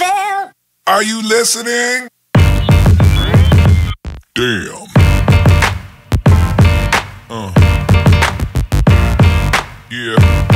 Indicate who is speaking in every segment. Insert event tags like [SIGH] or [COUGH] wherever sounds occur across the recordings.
Speaker 1: fell.
Speaker 2: Are you listening? Damn. Uh. Yeah.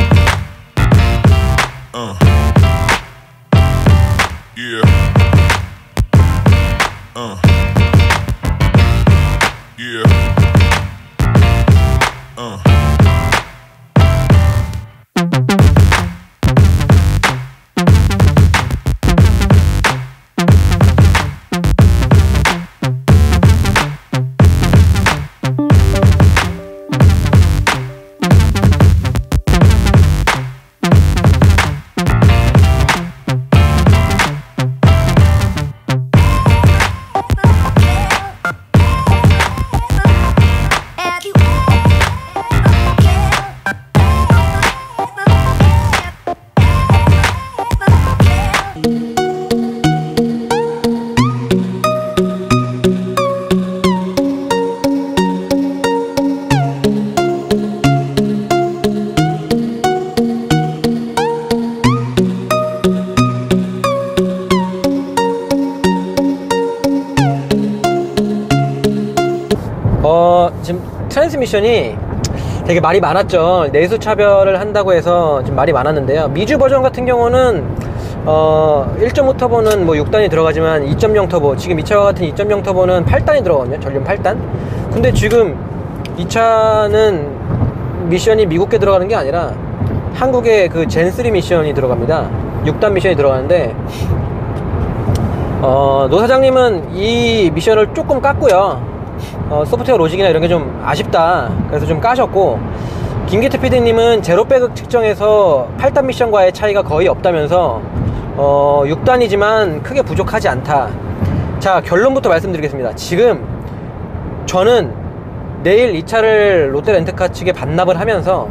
Speaker 3: 말이 많았죠. 내수 차별을 한다고 해서 좀 말이 많았는데요. 미주 버전 같은 경우는 어, 1.5 터보는 뭐 6단이 들어가지만 2.0 터보, 지금 이 차와 같은 2.0 터보는 8단이 들어가거든요. 전륜 8단. 근데 지금 이 차는 미션이 미국계 들어가는 게 아니라 한국의 그 Gen3 미션이 들어갑니다. 6단 미션이 들어가는데 어, 노 사장님은 이 미션을 조금 깠고요. 어, 소프트웨어 로직이나 이런 게 좀 아쉽다. 그래서 좀 까셨고, 김기태 PD님은 제로백을 측정해서 8단 미션과의 차이가 거의 없다면서, 어, 6단이지만 크게 부족하지 않다. 자, 결론부터 말씀드리겠습니다. 지금 저는 내일 이 차를 롯데 렌트카 측에 반납을 하면서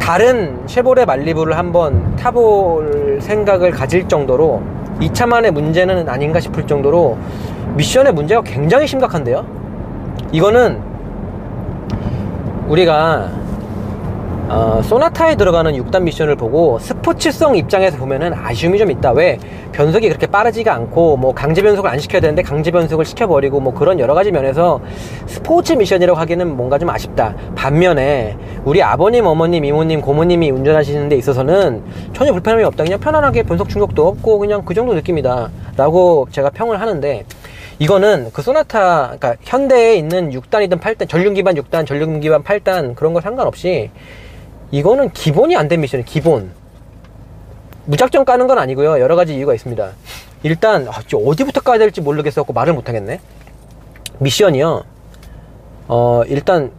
Speaker 3: 다른 쉐보레 말리부를 한번 타볼 생각을 가질 정도로 이 차만의 문제는 아닌가 싶을 정도로 미션의 문제가 굉장히 심각한데요. 이거는 우리가 어, 소나타에 들어가는 6단 미션을 보고 스포츠성 입장에서 보면은 아쉬움이 좀 있다. 왜? 변속이 그렇게 빠르지가 않고 뭐 강제 변속을 안 시켜야 되는데 강제 변속을 시켜버리고 뭐 그런 여러 가지 면에서 스포츠 미션이라고 하기는 뭔가 좀 아쉽다. 반면에 우리 아버님, 어머님, 이모님, 고모님이 운전하시는 데 있어서는 전혀 불편함이 없다. 그냥 편안하게 변속 충격도 없고 그냥 그 정도 느낌이다. 라고 제가 평을 하는데 이거는 그 소나타, 그러니까 현대에 있는 6단이든 8단, 전륜 기반 6단, 전륜 기반 8단 그런 거 상관없이 이거는 기본이 안 된 미션이에요. 기본. 무작정 까는 건 아니고요. 여러 가지 이유가 있습니다. 일단 아, 저 어디부터 까야 될지 모르겠어갖고 말을 못하겠네. 미션이요. 어 일단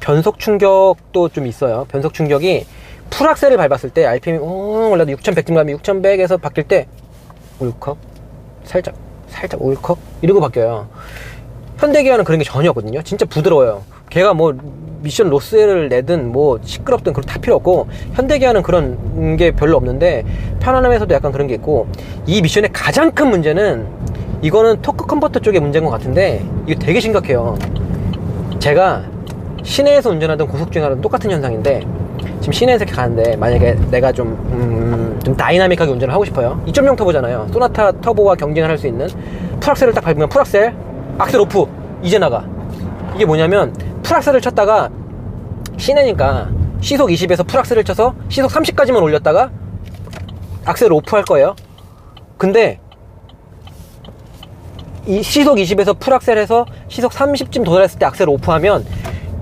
Speaker 3: 변속 충격도 좀 있어요. 변속 충격이 풀악셀을 밟았을 때 RPM이 웅 올라도 6100쯤 가면 6100에서 바뀔 때 울컥 살짝 살짝 울컥 이러고 바뀌어요. 현대기아는 그런 게 전혀 없거든요. 진짜 부드러워요. 걔가 뭐 미션 loss를 내든 뭐 시끄럽든 그런 다 필요 없고 현대기아는 그런 게 별로 없는데 편안함에서도 약간 그런 게 있고 이 미션의 가장 큰 문제는 이거는 토크 컨버터 쪽의 문제인 것 같은데 이거 되게 심각해요. 제가 시내에서 운전하던 고속 주행하던 똑같은 현상인데 지금 시내에서 이렇게 가는데 만약에 내가 좀, 음, 좀 dynamic하게 운전을 하고 싶어요. 2.0 터보잖아요. 소나타 터보와 경쟁을 할 수 있는 풀악셀을 딱 밟으면 풀악셀 악셀 오프 이제 나가. 이게 뭐냐면 풀악셀을 쳤다가 시내니까 시속 20에서 풀악셀을 쳐서 시속 30까지만 올렸다가 악셀을 오프 할 거예요. 근데 이 시속 20에서 풀악셀 해서 시속 30쯤 도달했을 때 악셀을 오프하면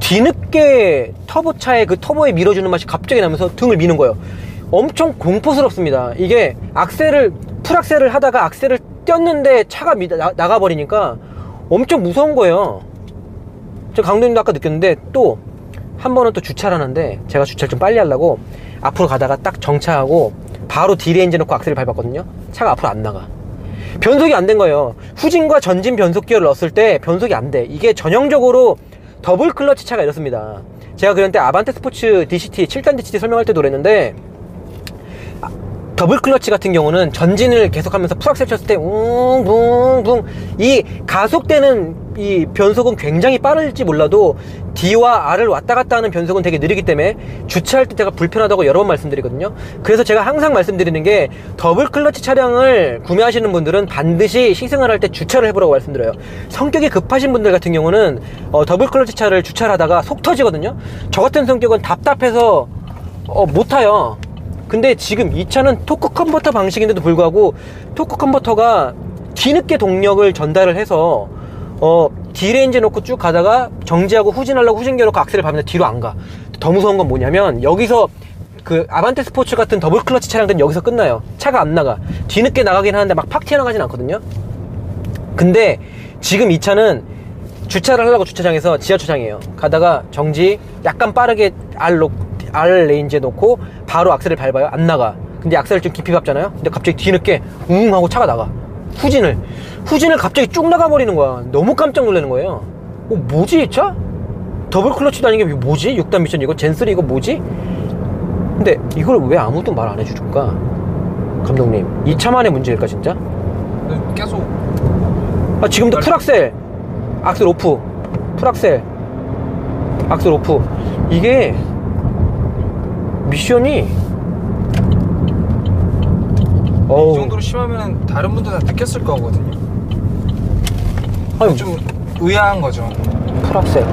Speaker 3: 뒤늦게 터보차의 그 터보에 밀어주는 맛이 갑자기 나면서 등을 미는 거예요. 엄청 공포스럽습니다. 이게 악셀을 full악셀을 하다가 악셀을 띄었는데 차가 미, 나, 나가버리니까 엄청 무서운 거예요. 저 감독님도 아까 느꼈는데 또 한 번은 또 주차를 하는데 제가 주차를 좀 빨리 하려고 앞으로 가다가 딱 정차하고 바로 R range 넣고 악셀을 밟았거든요. 차가 앞으로 안 나가. 변속이 안 된 거예요. 후진과 전진 변속 기어를 넣었을 때 변속이 안 돼. 이게 전형적으로 더블 클러치 차가 이렇습니다. 제가 그런때 아반떼 스포츠 DCT, 7단 DCT 설명할 때도 그랬는데, 아, 더블 클러치 같은 경우는 전진을 계속하면서 full악셀 쳤을 때 웅붕붕. 이 가속되는 이 변속은 굉장히 빠를지 몰라도 D와 R을 왔다 갔다 하는 변속은 되게 느리기 때문에 주차할 때 제가 불편하다고 여러 번 말씀드리거든요. 그래서 제가 항상 말씀드리는 게 더블 클러치 차량을 구매하시는 분들은 반드시 시승을 할 때 주차를 해보라고 말씀드려요. 성격이 급하신 분들 같은 경우는 어, 더블 클러치 차를 주차를 하다가 속 터지거든요. 저 같은 성격은 답답해서 어, 못 타요 근데 지금 이 차는 토크 컨버터 방식인데도 불구하고 토크 컨버터가 뒤늦게 동력을 전달을 해서 어 D range 놓고 쭉 가다가 정지하고 후진하려고 후진 기어 놓고 악셀을 밟는데 뒤로 안 가. 더 무서운 건 뭐냐면 여기서 그 아반떼 스포츠 같은 더블 클러치 차량들은 여기서 끝나요. 차가 안 나가. 뒤늦게 나가긴 하는데 막 팍 튀어나가진 않거든요. 근데 지금 이 차는 주차를 하려고 주차장에서 지하 주차장이에요. 가다가 정지 약간 빠르게 놓, R range에 놓고 바로 악셀을 밟아요. 안 나가. 근데 악셀을 좀 깊이 밟잖아요. 근데 갑자기 뒤늦게 웅 하고 차가 나가. 후진을 후진을 갑자기 쭉 나가버리는 거야 너무 깜짝 놀라는 거예요 어, 뭐지 이 차? 더블 클러치도 아닌 게 뭐지? 6단 미션 이거 Gen3 이거 뭐지? 근데 이걸 왜 아무도 말 안 해줄까? 감독님 이 차만의 문제일까 진짜?
Speaker 1: 계속
Speaker 3: 아 지금도 풀악셀 악셀 오프 풀악셀 악셀 오프 이게 미션이?
Speaker 1: 이 정도로 심하면 다른 분들 다 느꼈을 거거든요.
Speaker 3: 아니,
Speaker 1: 좀 의아한 거죠.
Speaker 3: 풀악셀.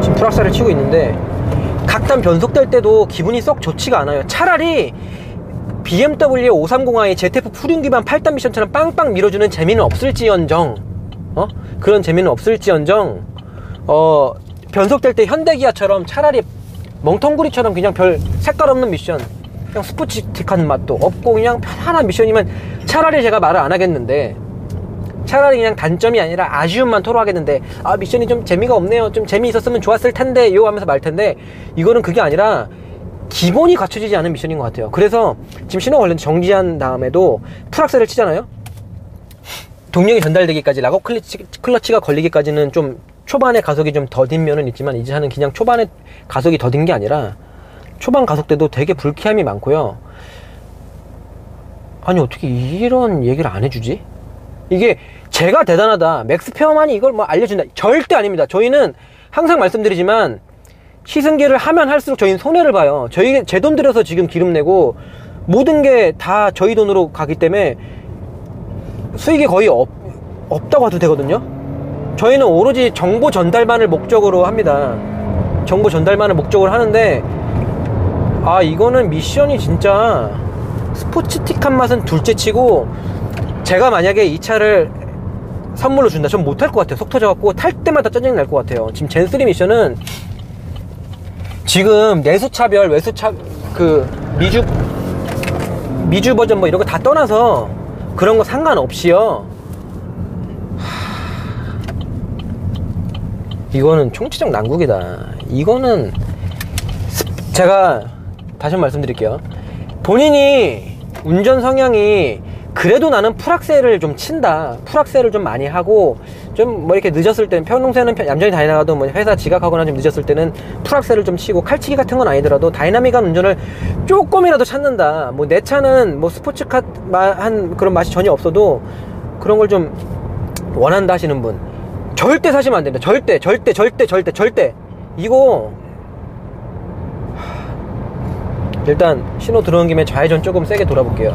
Speaker 3: 지금 풀악셀을 치고 있는데 각단 변속될 때도 기분이 썩 좋지가 않아요. 차라리 BMW 530i ZF 풀인 기반 8단 미션처럼 빵빵 밀어주는 재미는 없을지언정. 어? 그런 재미는 없을지언정. 어 변속될 때 현대기아처럼 차라리 멍텅구리처럼 그냥 별 색깔 없는 미션 그냥 스포츠틱한 맛도 없고 그냥 편안한 미션이면 차라리 제가 말을 안 하겠는데 차라리 그냥 단점이 아니라 아쉬움만 토로하겠는데 아 미션이 좀 재미가 없네요. 좀 재미있었으면 좋았을 텐데 요 하면서 말 텐데 이거는 그게 아니라 기본이 갖춰지지 않은 미션인 것 같아요. 그래서 지금 신호 관련 정지한 다음에도 풀악셀을 치잖아요? 동력이 전달되기까지 락업 클러치, 클러치가 걸리기까지는 좀 초반에 가속이 좀 더딘 면은 있지만 이 차는 그냥 초반에 가속이 더딘 게 아니라 초반 가속 때도 되게 불쾌함이 많고요. 아니 어떻게 이런 얘기를 안 해주지? 이게 제가 대단하다. 맥스 페어만이 이걸 뭐 알려준다. 절대 아닙니다. 저희는 항상 말씀드리지만 시승기를 하면 할수록 저희는 손해를 봐요. 저희 제 돈 들여서 지금 기름 내고 모든 게 다 저희 돈으로 가기 때문에 수익이 거의 없, 없다고 해도 되거든요. 저희는 오로지 정보 전달만을 목적으로 합니다. 정보 전달만을 목적으로 하는데 아 이거는 미션이 진짜 스포츠틱한 맛은 둘째치고 제가 만약에 이 차를 선물로 준다. 전 못할 것 같아요. 속 터져갖고 탈 때마다 짜증이 날 것 같아요. 지금 젠3 미션은 지금 내수차별 외수차 그 미주 미주 버전 뭐 이런 거 다 떠나서 그런 거 상관없이요 이거는 총체적 난국이다 이거는 제가 다시 말씀드릴게요. 본인이 운전 성향이 그래도 나는 full악셀을 좀 친다. full악셀을 좀 많이 하고 좀 뭐 이렇게 늦었을 때는 평소에는 얌전히 다니다가도 뭐 회사 지각하거나 좀 늦었을 때는 full악셀을 좀 치고 칼치기 같은 건 아니더라도 dynamic한 운전을 조금이라도 찾는다. 뭐 내 차는 뭐 스포츠카 한 그런 맛이 전혀 없어도 그런 걸 좀 원한다 하시는 분 절대 사시면 안 됩니다. 절대 절대 절대 절대 절대 이거 일단 신호 들어온 김에 좌회전 조금 세게 돌아볼게요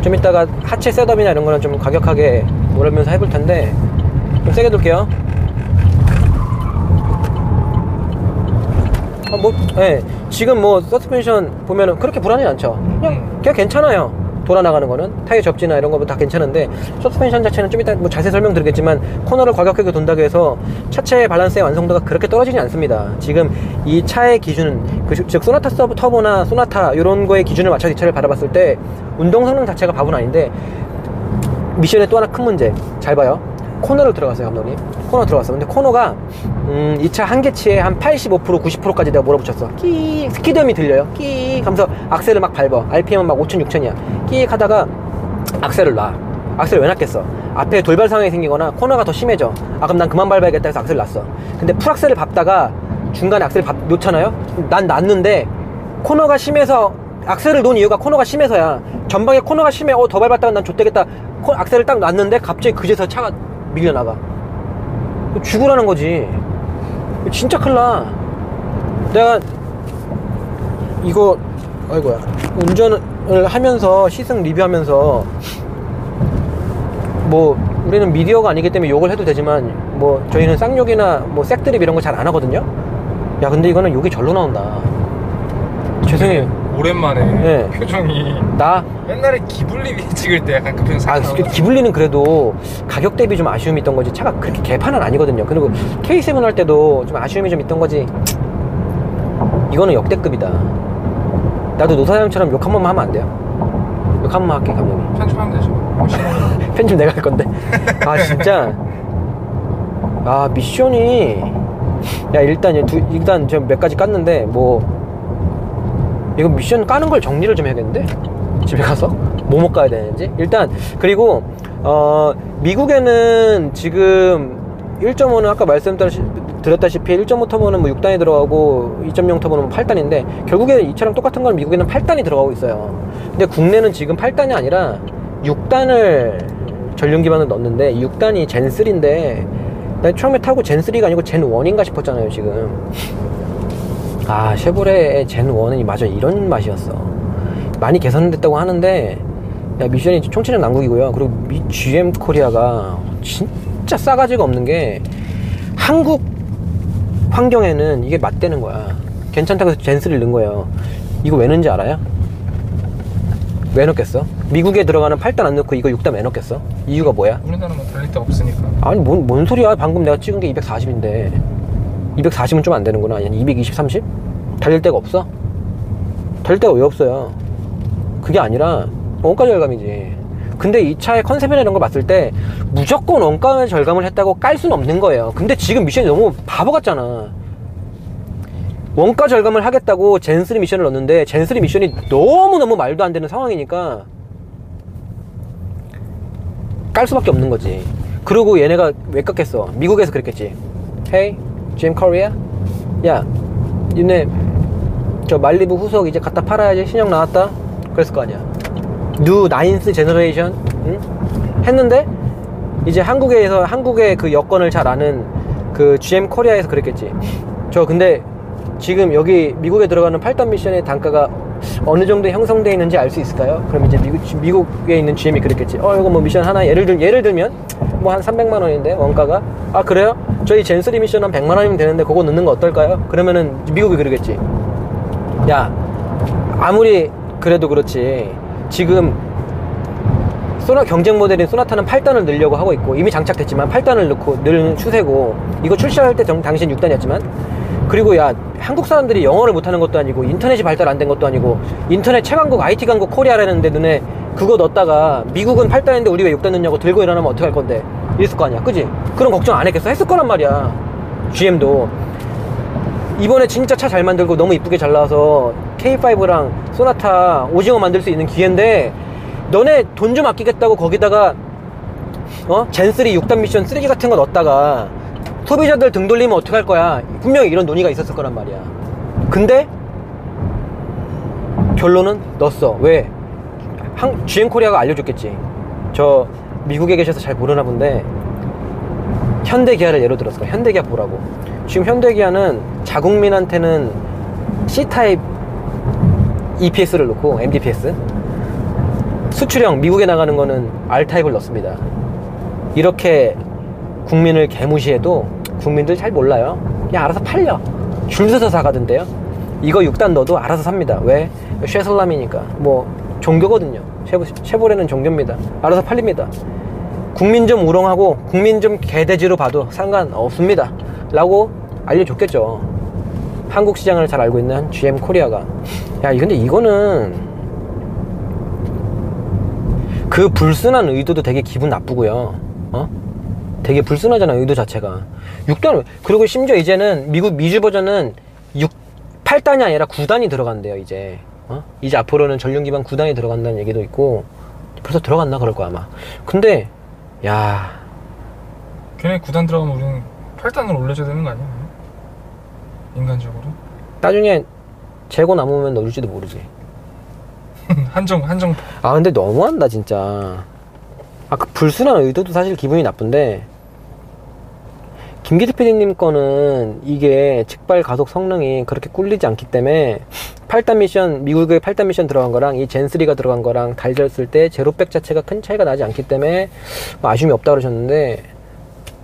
Speaker 3: 좀 이따가 하체 setup이나 이런 거는 좀 과격하게 몰으면서 해볼 텐데 좀 세게 돌게요 아, 뭐, 예. 지금 뭐, 서스펜션 보면은 그렇게 불안하지 않죠? 그냥, 그냥 괜찮아요. 돌아 나가는 거는 타이어 접지나 이런 거다 괜찮은데 서스펜션 자체는 좀 이따 뭐 자세히 설명드리겠지만 코너를 과격하게 돈다고 해서 차체의 밸런스의 완성도가 그렇게 떨어지지 않습니다. 지금 이 차의 기준은 그, 즉 소나타 서브 터보나 소나타 이런 거의 기준을 맞춰서 이 차를 바라봤을 때 운동 성능 자체가 밥은 아닌데 미션의 또 하나 큰 문제 잘 봐요. 코너를 들어갔어요 감독님. 코너 들어갔어. 근데 코너가 음, 이 차 한계치에 한 85% 90%까지 내가 몰아붙였어. 끼 skid음이 들려요. 끼 하면서 악셀을 막 밟아. RPM은 막 5천 6천이야. 끼 하다가 악셀을 놔. 악셀을 왜 놨겠어? 앞에 돌발 상황이 생기거나 코너가 더 심해져. 아 그럼 난 그만 밟아야겠다 해서 악셀을 놨어. 근데 풀악셀을 밟다가 중간에 악셀을 밟, 놓잖아요? 난 놨는데 코너가 심해서 악셀을 놓은 이유가 코너가 심해서야. 전방에 코너가 심해. 어 더 밟았다가 난 좆되겠다. 코- 악셀을 딱 놨는데 갑자기 그제서 차가 밀려나가. 죽으라는 거지. 진짜 큰일 나. 내가 이거 아이고야. 운전을 하면서 시승 리뷰하면서 뭐 우리는 미디어가 아니기 때문에 욕을 해도 되지만 뭐 저희는 쌍욕이나 뭐 색드립 이런 거 잘 안 하거든요? 야 근데 이거는 욕이 절로 나온다. 죄송해요
Speaker 1: 오랜만에
Speaker 3: 네.
Speaker 1: 표정이
Speaker 3: 나?
Speaker 1: 옛날에 기블리 [LAUGHS] 찍을 때 약간 그 표정
Speaker 3: 아, 기- 기블리는 그래도 가격 대비 좀 아쉬움이 있던 거지. 차가 그렇게 개판은 아니거든요. 그리고 K7 할 때도 좀 아쉬움이 좀 있던 거지. 이거는 역대급이다. 나도 노사장처럼 욕 한 번만 하면 안 돼요? 욕 한 번만 할게 감독님.
Speaker 1: 편집하면 되죠. [LAUGHS]
Speaker 3: 편집 내가 할 건데. 아 진짜? 아 미션이. 야 일단 얘 두, 일단 저몇 가지 깠는데 뭐 이거 미션 까는 걸 정리를 좀 해야겠는데? 집에 가서? 뭐뭐 까야 되는지? 일단 그리고 어 미국에는 지금 1.5는 아까 말씀드렸다시피 1.5 터보는 뭐 6단이 들어가고 2.0 터보는 뭐 8단인데 결국에 이 차랑 똑같은 건 미국에는 8단이 들어가고 있어요. 근데 국내는 지금 8단이 아니라 6단을 전륜 기반을 넣었는데 6단이 젠3인데 나 처음에 타고 젠3가 아니고 젠1인가 싶었잖아요 지금 아 쉐보레의 젠1은 맞아 이런 맛이었어 많이 개선됐다고 하는데 야, 미션이 총체적 난국이고요 그리고 미, GM 코리아가 진짜 싸가지가 없는 게 한국 환경에는 이게 맞대는 거야 괜찮다고 해서 젠3를 넣은 거예요 이거 왜 넣은지 알아요? 왜 넣겠어? 미국에 들어가는 8단 안 넣고 이거 6단 왜 넣겠어? 이유가 뭐야?
Speaker 1: 우리나라는 뭐 달릴 데 없으니까
Speaker 3: 아니 뭔, 뭔 소리야 방금 내가 찍은 게 240인데 240은 좀 안 되는구나 아니 220, 30? 달릴 데가 없어? 달릴 데가 왜 없어요 그게 아니라 원가 절감이지 근데 이 차의 컨셉이나 이런 걸 봤을 때 무조건 원가 절감을 했다고 깔 수는 없는 거예요 근데 지금 미션이 너무 바보 같잖아 원가 절감을 하겠다고 젠3 미션을 넣었는데 젠3 미션이 너무너무 말도 안 되는 상황이니까 깔 수밖에 없는 거지. 그리고 얘네가 왜 깎겠어? 미국에서 그랬겠지. Hey, GM Korea? 야, 니네 저 말리부 후속 이제 갖다 팔아야지. 신형 나왔다? 그랬을 거 아니야. new ninth generation? 응? 했는데 이제 한국에서 한국의 그 여건을 잘 아는 그 GM 코리아에서 그랬겠지. 저 근데 지금 여기 미국에 들어가는 8단 미션의 단가가 어느 정도 형성되어 있는지 알 수 있을까요? 그럼 이제 미국, 미국에 있는 GM이 그랬겠지. 어, 이거 뭐 미션 하나, 예를 들, 예를 들면, 뭐 한 300만 원인데, 원가가. 아, 그래요? 저희 젠3 미션 한 100만 원이면 되는데, 그거 넣는 거 어떨까요? 그러면은 미국이 그러겠지. 야, 아무리 그래도 그렇지. 지금 소나 경쟁 모델인 소나타는 8단을 넣으려고 하고 있고 이미 장착됐지만 8단을 넣고 늘 추세고 이거 출시할 때 정- 당시엔 6단이었지만 그리고 야 한국 사람들이 영어를 못하는 것도 아니고 인터넷이 발달 안 된 것도 아니고 인터넷 최강국 IT 강국 코리아라는데 너네 그거 넣었다가 미국은 8단인데 우리가 6단 넣냐고 들고 일어나면 어떡할 건데? 이랬을 거 아니야. 그지? 그런 걱정 안 했겠어? 했을 거란 말이야. GM도. 이번에 진짜 차 잘 만들고 너무 이쁘게 잘 나와서 K5랑 소나타 오징어 만들 수 있는 기회인데 너네 돈 좀 아끼겠다고 거기다가 어? 젠3 6단 미션 쓰레기 같은 거 넣었다가 소비자들 등 돌리면 어떡할 거야? 분명히 이런 논의가 있었을 거란 말이야. 근데 결론은 넣었어. 왜? 한, GM 코리아가 알려줬겠지. 저 미국에 계셔서 잘 모르나 본데 현대기아를 예로 들었어 현대기아 보라고. 지금 현대기아는 자국민한테는 C타입 EPS를 넣고 MDPS 수출형 미국에 나가는 거는 R타입을 넣습니다. 이렇게 국민을 개무시해도 국민들 잘 몰라요. 그냥 알아서 팔려. 줄 서서 사가던데요. 이거 6단 넣어도 알아서 삽니다. 왜? 쉐슬람이니까. 뭐 종교거든요. 쉐보, 쉐보레는 종교입니다. 알아서 팔립니다. 국민 좀 우롱하고 국민 좀 개돼지로 봐도 상관없습니다. 라고 알려줬겠죠. 한국 시장을 잘 알고 있는 GM 코리아가. 야 근데 이거는 그 불순한 의도도 되게 기분 나쁘고요 어? 되게 불순하잖아 의도 자체가 6단 그리고 심지어 이제는 미국 미주 버전은 6 8단이 아니라 9단이 들어간대요 이제 어? 이제 앞으로는 전륜 기반 9단이 들어간다는 얘기도 있고 벌써 들어갔나 그럴 거야 아마 근데 야
Speaker 1: 걔네 9단 들어가면 우리는 8단으로 올려줘야 되는 거 아니야? 인간적으로?
Speaker 3: 나중에 재고 남으면 넣을지도 모르지. [LAUGHS]
Speaker 1: 한정 한정.
Speaker 3: 아 근데 너무한다 진짜. 아그 불순한 의도도 사실 기분이 나쁜데. 김기태 PD님 거는 이게 직발 가속 성능이 그렇게 꿀리지 않기 때문에 8단 미션 미국의 8단 미션 들어간 거랑 이 젠3가 들어간 거랑 달렸을 때 제로백 자체가 큰 차이가 나지 않기 때문에 뭐 아쉬움이 없다 그러셨는데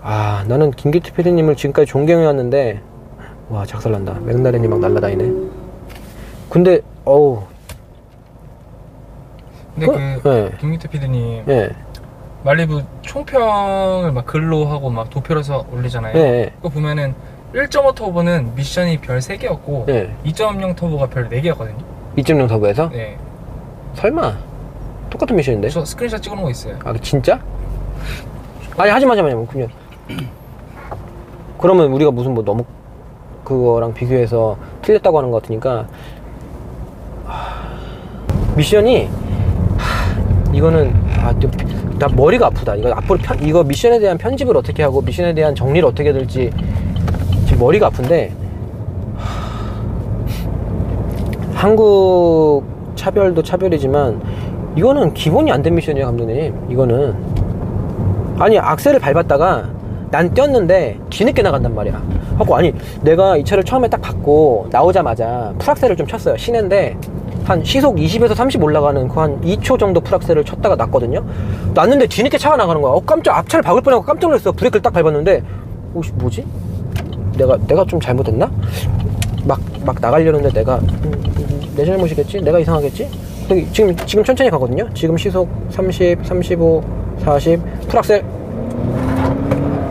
Speaker 3: 아 나는 김기태 PD님을 지금까지 존경해왔는데 와 작살난다. 맥나렌이 막 날라다니네. 근데 어우
Speaker 1: 근데
Speaker 3: 그-
Speaker 1: 그
Speaker 3: 네.
Speaker 1: 김기태 PD님
Speaker 3: 예
Speaker 1: 말리부 총평을 막 글로 하고 막 도표로서 올리잖아요.
Speaker 3: 예, 예.
Speaker 1: 그거 보면은 1.5 터보는 미션이 별 3개였고
Speaker 3: 예.
Speaker 1: 2.0 터보가 별 4개였거든요.
Speaker 3: 2.0 터보에서
Speaker 1: 네.
Speaker 3: 설마 똑같은 미션인데?
Speaker 1: 저 스크린샷 찍어놓은 거 있어요.
Speaker 3: 아 진짜? 아니 하지 마지 마지 마 그냥 그러면 우리가 무슨 뭐 너무 그거랑 비교해서 틀렸다고 하는 것 같으니까 하, 미션이 하, 이거는 아, 나 머리가 아프다. 이거 앞으로 편, 이거 미션에 대한 편집을 어떻게 하고 미션에 대한 정리를 어떻게 해야 될지 지금 머리가 아픈데 하, 한국 차별도 차별이지만 이거는 기본이 안 된 미션이에요 감독님. 이거는. 아니 악셀을 밟았다가 난 뛰었는데 뒤늦게 나간단 말이야. 하고 아니 내가 이 차를 처음에 딱 받고 나오자마자 풀악셀을 좀 쳤어요 시내인데 한 시속 20에서 30 올라가는 그 한 2초 정도 풀악셀을 쳤다가 났거든요. 났는데 뒤늦게 차가 나가는 거야. 어 깜짝 앞차를 박을 뻔하고 깜짝 놀랐어. 브레이크를 딱 밟았는데 어 뭐지? 내가 내가 좀 잘못했나? 막 막 나가려는데 내가 음, 음, 내 잘못이겠지? 내가 이상하겠지? 지금 지금 천천히 가거든요. 지금 시속 30 35 40 full악셀.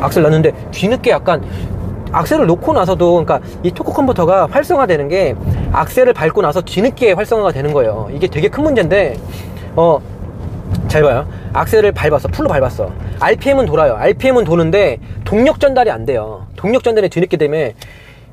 Speaker 3: 악셀 넣는데 뒤늦게 약간 악셀을 놓고 나서도 그러니까 이 토크 컨버터가 활성화되는 게 악셀을 밟고 나서 뒤늦게 활성화가 되는 거예요. 이게 되게 큰 문제인데 어 잘 봐요. 악셀을 밟았어. full로 밟았어. RPM은 돌아요. RPM은 도는데 동력 전달이 안 돼요. 동력 전달이 뒤늦게 되면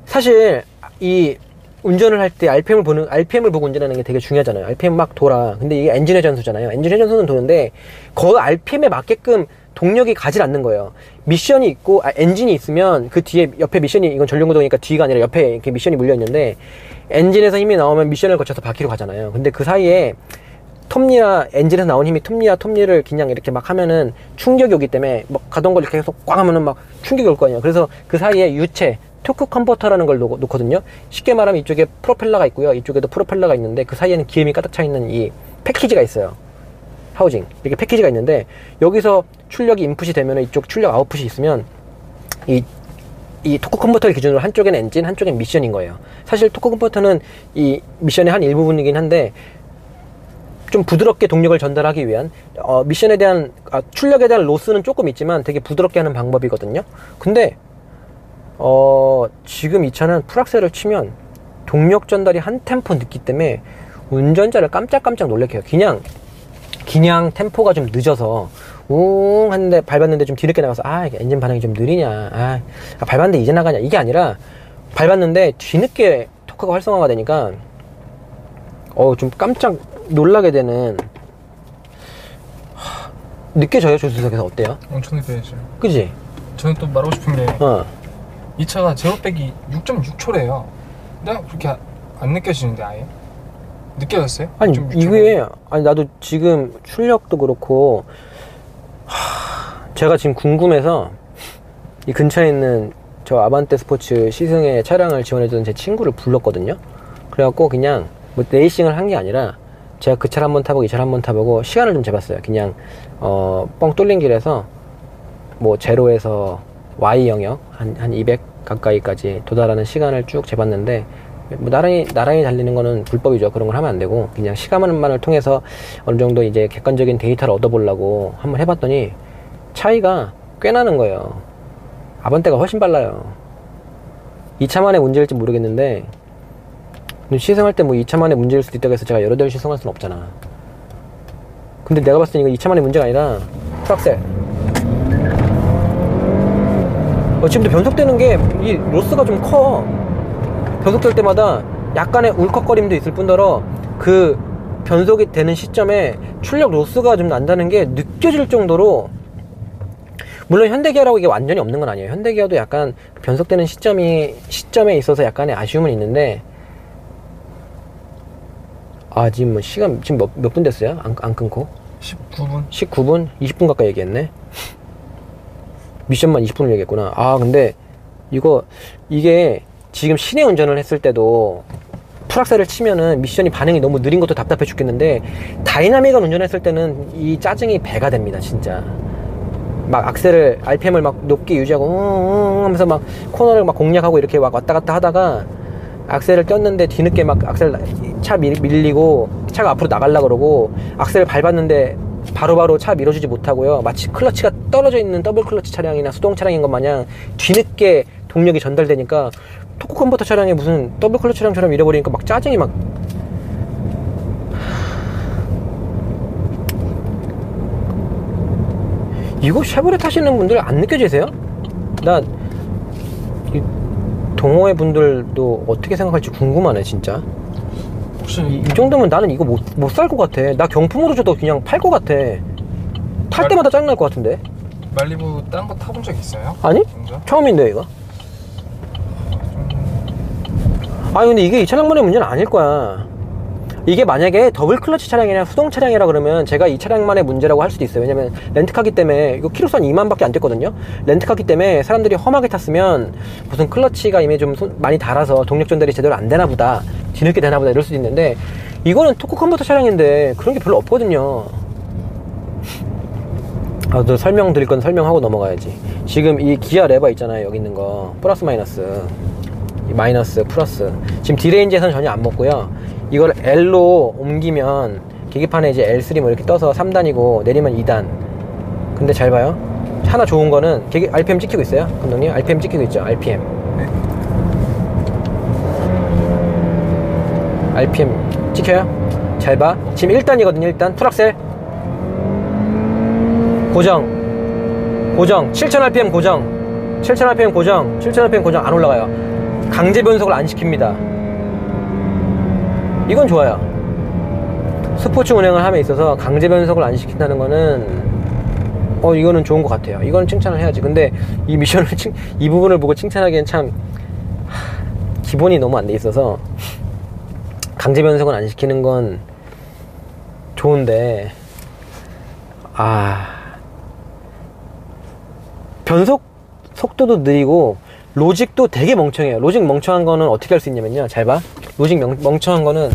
Speaker 3: 사실 이 운전을 할 때 RPM을 보는 RPM을 보고 운전하는 게 되게 중요하잖아요. RPM 막 돌아. 근데 이게 엔진 회전수잖아요. 엔진 회전수는 도는데 그 RPM에 맞게끔 동력이 가질 않는 거예요. 미션이 있고 아, 엔진이 있으면 그 뒤에 옆에 미션이 이건 전륜구동이니까 뒤가 아니라 옆에 이렇게 미션이 물려 있는데 엔진에서 힘이 나오면 미션을 거쳐서 바퀴로 가잖아요. 근데 그 사이에 톱니나 엔진에서 나온 힘이 톱니와 톱니를 그냥 이렇게 막 하면은 충격이 오기 때문에 막 가던 걸 이렇게 계속 꽝 하면은 막 충격이 올 거 아니에요. 그래서 그 사이에 유체, 토크 컨버터라는 걸 놓, 놓거든요. 쉽게 말하면 이쪽에 프로펠러가 있고요. 이쪽에도 프로펠러가 있는데 그 사이에는 기름이 가득 차 있는 이 패키지가 있어요. 하우징. 이렇게 패키지가 있는데 여기서 출력이 인풋이 되면 이쪽 출력 아웃풋이 있으면 이 이 토크 컨버터를 기준으로 한쪽에는 엔진, 한쪽엔 미션인 거예요. 사실 토크 컨버터는 이 미션의 한 일부분이긴 한데 좀 부드럽게 동력을 전달하기 위한 어, 미션에 대한 아, 출력에 대한 loss는 조금 있지만 되게 부드럽게 하는 방법이거든요. 근데 어, 지금 이 차는 full악셀을 치면 동력 전달이 한 템포 늦기 때문에 운전자를 깜짝깜짝 놀래켜요. 그냥 그냥 템포가 좀 늦어서 웅 했는데 밟았는데 좀 뒤늦게 나가서 아 엔진 반응이 좀 느리냐 아, 아, 밟았는데 이제 나가냐 이게 아니라 밟았는데 뒤늦게 토크가 활성화가 되니까 어 좀 깜짝 놀라게 되는 하, 느껴져요 조수석에서 어때요?
Speaker 1: 엄청 느껴졌어요.
Speaker 3: 그지?
Speaker 1: 저는 또 말하고 싶은 게이
Speaker 3: 어
Speaker 1: 차가 제로백이 6.6초래요. 내가 그렇게 아- 안 느껴지는데 아예 느껴졌어요?
Speaker 3: 아니
Speaker 1: 6.6
Speaker 3: 이게 아니 나도 지금 출력도 그렇고 하, 제가 지금 궁금해서 이 근처에 있는 저 아반떼 스포츠 시승에 차량을 지원해주는 제 친구를 불렀거든요. 그래갖고 그냥 뭐 레이싱을 한 게 아니라 제가 그 차를 한번 타보고 이 차를 한번 타보고 시간을 좀 재봤어요. 그냥 어 뻥 뚫린 길에서 뭐 제로에서 Y 영역 한, 한 200 가까이까지 도달하는 시간을 쭉 재봤는데 뭐 나란히 나란히 달리는 거는 불법이죠. 그런 걸 하면 안 되고 그냥 시간만을 통해서 어느 정도 이제 객관적인 데이터를 얻어보려고 한번 해봤더니 차이가 꽤 나는 거예요. 아반떼가 훨씬 빨라요. 이 차만의 문제일지 모르겠는데 시승할 때뭐이 차만의 문제일 수도 있다고 해서 제가 여러 대를 시승할 수는 없잖아. 근데 내가 봤을 때 이거 이 차만의 문제가 아니라 프락셀. 어, 지금도 변속되는 게 이 로스가 좀 커. 변속될 때마다 약간의 울컥거림도 있을 뿐더러 그 변속이 되는 시점에 출력 로스가 좀 난다는 게 느껴질 정도로 물론 현대기아라고 이게 완전히 없는 건 아니에요. 현대기아도 약간 변속되는 시점이 시점에 있어서 약간의 아쉬움은 있는데 아 지금 뭐 시간 지금 몇, 몇 분 됐어요? 안, 안 끊고?
Speaker 1: 19분.
Speaker 3: 19분? 20분 가까이 얘기했네? 미션만 20분을 얘기했구나. 아 근데 이거 이게 지금 시내 운전을 했을 때도 full악셀을 치면은 미션이 반응이 너무 느린 것도 답답해 죽겠는데 다이나믹한 운전했을 때는 이 짜증이 배가 됩니다 진짜. 막 악셀을 RPM을 막 높게 유지하고 웅웅 하면서 막 코너를 막 공략하고 이렇게 막 왔다 갔다 하다가 악셀을 꼈는데 뒤늦게 막 악셀 차 밀- 밀리고 차가 앞으로 나가려 그러고 악셀을 밟았는데 바로바로 차 밀어주지 못하고요. 마치 클러치가 떨어져 있는 더블 클러치 차량이나 수동 차량인 것 마냥 뒤늦게 동력이 전달되니까 토크 컨버터 차량이 무슨 더블 클러치 차량처럼 잃어버리니까 막 짜증이 막 이거 쉐보레 타시는 분들 안 느껴지세요? 나이 동호회 분들도 어떻게 생각할지 궁금하네 진짜
Speaker 1: 혹시
Speaker 3: 이, 이 정도면 나는 이거 못못살 것 같아 나 경품으로 줘도 그냥 팔 것 같아 탈 때마다 짜증날 것 같은데
Speaker 1: 말리부 딴 거 타본 적 있어요?
Speaker 3: 아니?
Speaker 1: 운전?
Speaker 3: 처음인데 이거 아니 근데 이게 이 차량만의 문제는 아닐 거야 이게 만약에 더블 클러치 차량이나 수동 차량이라 그러면 제가 이 차량만의 문제라고 할 수도 있어요 왜냐면 렌트카기 때문에 이거 키로수 한 2만 밖에 안 됐거든요 렌트카기 때문에 사람들이 험하게 탔으면 무슨 클러치가 이미 좀 손- 많이 닳아서 동력 전달이 제대로 안 되나 보다 뒤늦게 되나 보다 이럴 수도 있는데 이거는 토크 컨버터 차량인데 그런 게 별로 없거든요 아, 또 설명드릴 건 설명하고 넘어가야지. 지금 이 기어 레버 있잖아요. 여기 있는 거. 플러스 마이너스. 이 마이너스, 플러스. 지금 D range에서는 전혀 안 먹고요. 이걸 L로 옮기면 계기판에 이제 L3 뭐 이렇게 떠서 3단이고 내리면 2단. 근데 잘 봐요. 하나 좋은 거는 계기, RPM 찍히고 있어요. 감독님. RPM 찍히고 있죠. RPM.
Speaker 1: 네.
Speaker 3: RPM 찍혀요? 잘 봐. 지금 1단이거든요. 1단. 풀악셀. 고정. 고정. 7000rpm 고정. 7000rpm 고정. 7000rpm 고정 안 올라가요. 강제 변속을 안 시킵니다. 이건 좋아요. 스포츠 운행을 함에 있어서 강제 변속을 안 시킨다는 거는 어 이거는 좋은 것 같아요. 이거는 칭찬을 해야지. 근데 이 미션을 칭, 이 부분을 보고 칭찬하기엔 참 하, 기본이 너무 안 돼 있어서 강제 변속은 안 시키는 건 좋은데 아 변속 속도도 느리고 로직도 되게 멍청해요. 로직 멍청한 거는 어떻게 할 수 있냐면요. 잘 봐. logic 명- 멍청한 거는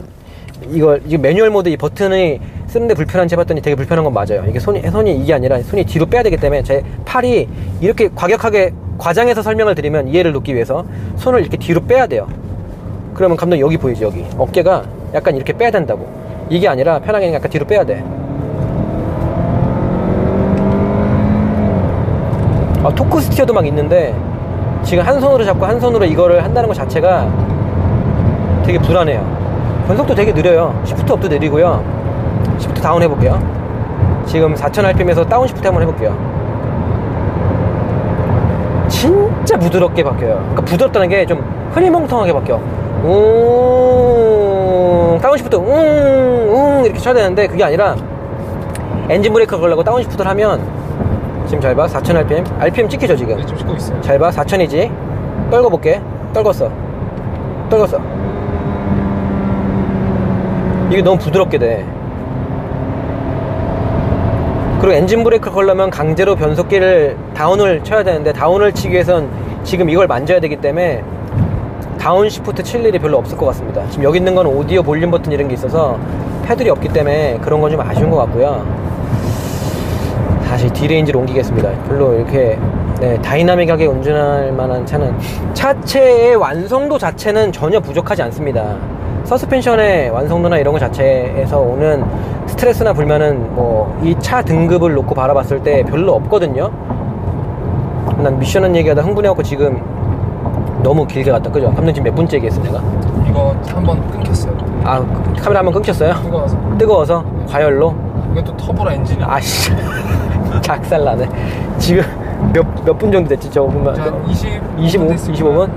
Speaker 3: 이걸 이거 매뉴얼 모드 이 버튼이 쓰는데 불편한지 해봤더니 되게 불편한 건 맞아요. 이게 손이 손이 이게 아니라 손이 뒤로 빼야 되기 때문에 제 팔이 이렇게 과격하게 과장해서 설명을 드리면 이해를 돕기 위해서 손을 이렇게 뒤로 빼야 돼요. 그러면 감독 여기 보이죠 여기 어깨가 약간 이렇게 빼야 된다고 이게 아니라 편하게 약간 뒤로 빼야 돼. 아, 토크 스티어도 막 있는데 지금 한 손으로 잡고 한 손으로 이거를 한다는 것 자체가 되게 불안해요. 변속도 되게 느려요. shift up도 느리고요. shift down 해볼게요. 지금 4000rpm에서 down shift 한번 해볼게요. 진짜 부드럽게 바뀌어요. 그러니까 부드럽다는 게 좀 흐리멍텅하게 바뀌어. 웅, down shift, 웅, 웅, 이렇게 쳐야 되는데 그게 아니라 엔진 브레이크 걸려고 down shift를 하면 지금 잘 봐. 4000rpm. RPM 찍히죠, 지금?
Speaker 1: 네, 좀 찍고 있어요.
Speaker 3: 잘 봐. 4000이지? 떨궈 볼게. 떨궜어. 떨궜어. 이게 너무 부드럽게 돼. 그리고 엔진 브레이크 걸려면 강제로 변속기를 다운을 쳐야 되는데 다운을 치기 위해선 지금 이걸 만져야 되기 때문에 down shift 칠 일이 별로 없을 것 같습니다. 지금 여기 있는 건 오디오 볼륨 버튼 이런 게 있어서 paddle이 없기 때문에 그런 건 좀 아쉬운 것 같고요. 다시 D range로 옮기겠습니다. 별로 이렇게 네, 다이나믹하게 운전할 만한 차는 차체의 완성도 자체는 전혀 부족하지 않습니다. 서스펜션의 완성도나 이런 것 자체에서 오는 스트레스나 불만은 뭐 이 차 등급을 놓고 바라봤을 때 별로 없거든요. 난 미션은 얘기하다 흥분해갖고 지금 너무 길게 갔다 그죠? 감독님 지금 몇 분째 얘기했어 내가?
Speaker 1: 이거 한 번 끊겼어요.
Speaker 3: 아 그- 카메라 한 번 끊겼어요?
Speaker 1: 뜨거워서.
Speaker 3: 뜨거워서 과열로
Speaker 1: 이게 또 터보라 엔진이.
Speaker 3: 아씨 [LAUGHS] 작살나네. 지금 몇 몇 분 정도 됐지? 저거 보면.
Speaker 1: 한 20,
Speaker 3: 25? 25분?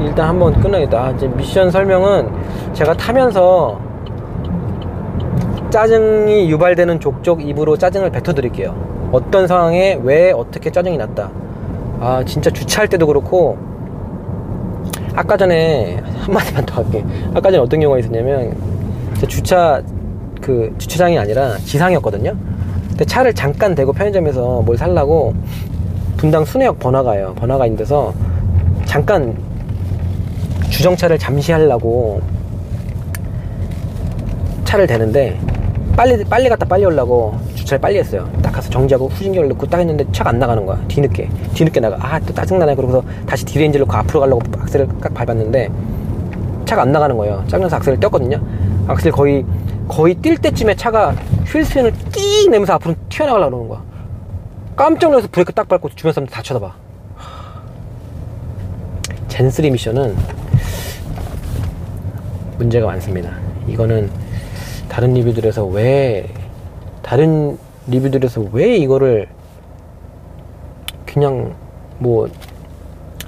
Speaker 3: 일단 한번 끝나겠다. 아, 이제 미션 설명은 제가 타면서 짜증이 유발되는 족족 입으로 짜증을 뱉어 드릴게요. 어떤 상황에 왜 어떻게 짜증이 났다. 아 진짜 주차할 때도 그렇고 아까 전에 한마디만 더 할게. 아까 전에 어떤 경우가 있었냐면 제 주차 그 주차장이 아니라 지상이었거든요. 근데 차를 잠깐 대고 편의점에서 뭘 살라고 분당 순회역 번화가예요. 번화가 있는 데서 잠깐 주정차를 잠시 하려고 차를 대는데 빨리 빨리 갔다 빨리 오려고 주차를 빨리 했어요. 딱 가서 정지하고 후진기를 넣고 딱 했는데 차가 안 나가는 거야. 뒤늦게 뒤늦게 나가. 아 또 짜증나네. 그러고서 다시 D range를 넣고 앞으로 가려고 악셀을 딱 밟았는데 차가 안 나가는 거예요. 짜증나서 악셀을 떼었거든요. 악셀 거의 거의 뗄 때쯤에 차가 wheel spin을 끼익 내면서 앞으로 튀어나가려고 그러는 거야. 깜짝 놀라서 브레이크 딱 밟고 주변 사람들 다 쳐다봐. Gen3 미션은 문제가 많습니다. 이거는 다른 리뷰들에서 왜 다른 리뷰들에서 왜 이거를 그냥 뭐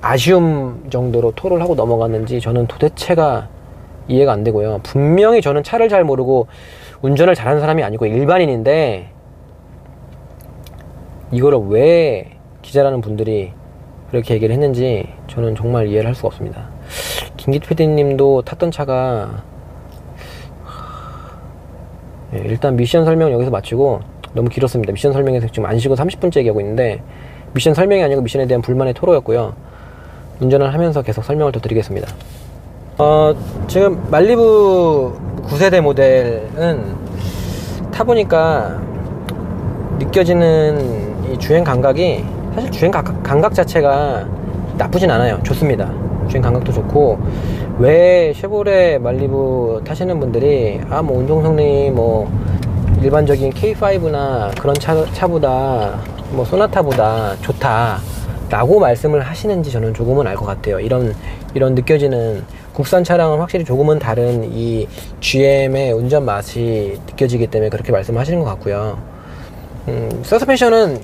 Speaker 3: 아쉬움 정도로 토를 하고 넘어갔는지 저는 도대체가 이해가 안 되고요. 분명히 저는 차를 잘 모르고 운전을 잘하는 사람이 아니고 일반인인데 이거를 왜 기자라는 분들이 그렇게 얘기를 했는지 저는 정말 이해를 할 수가 없습니다. 김기태 PD님도 탔던 차가 예, 일단 미션 설명 여기서 마치고 너무 길었습니다. 미션 설명에서 지금 안 쉬고 30분째 얘기하고 있는데 미션 설명이 아니고 미션에 대한 불만의 토로였고요. 운전을 하면서 계속 설명을 더 드리겠습니다. 어, 지금 말리부 9세대 모델은 타보니까 느껴지는 이 주행 감각이 사실 주행 감각, 감각 자체가 나쁘진 않아요. 좋습니다. 주행 감각도 좋고 왜 쉐보레 말리부 타시는 분들이 아 뭐 운동 성능이 뭐 일반적인 K5나 그런 차, 차보다 뭐 소나타보다 좋다 라고 말씀을 하시는지 저는 조금은 알 것 같아요. 이런 이런 느껴지는 국산 차량은 확실히 조금은 다른 이 GM의 운전 맛이 느껴지기 때문에 그렇게 말씀하시는 것 같고요. 음, 서스펜션은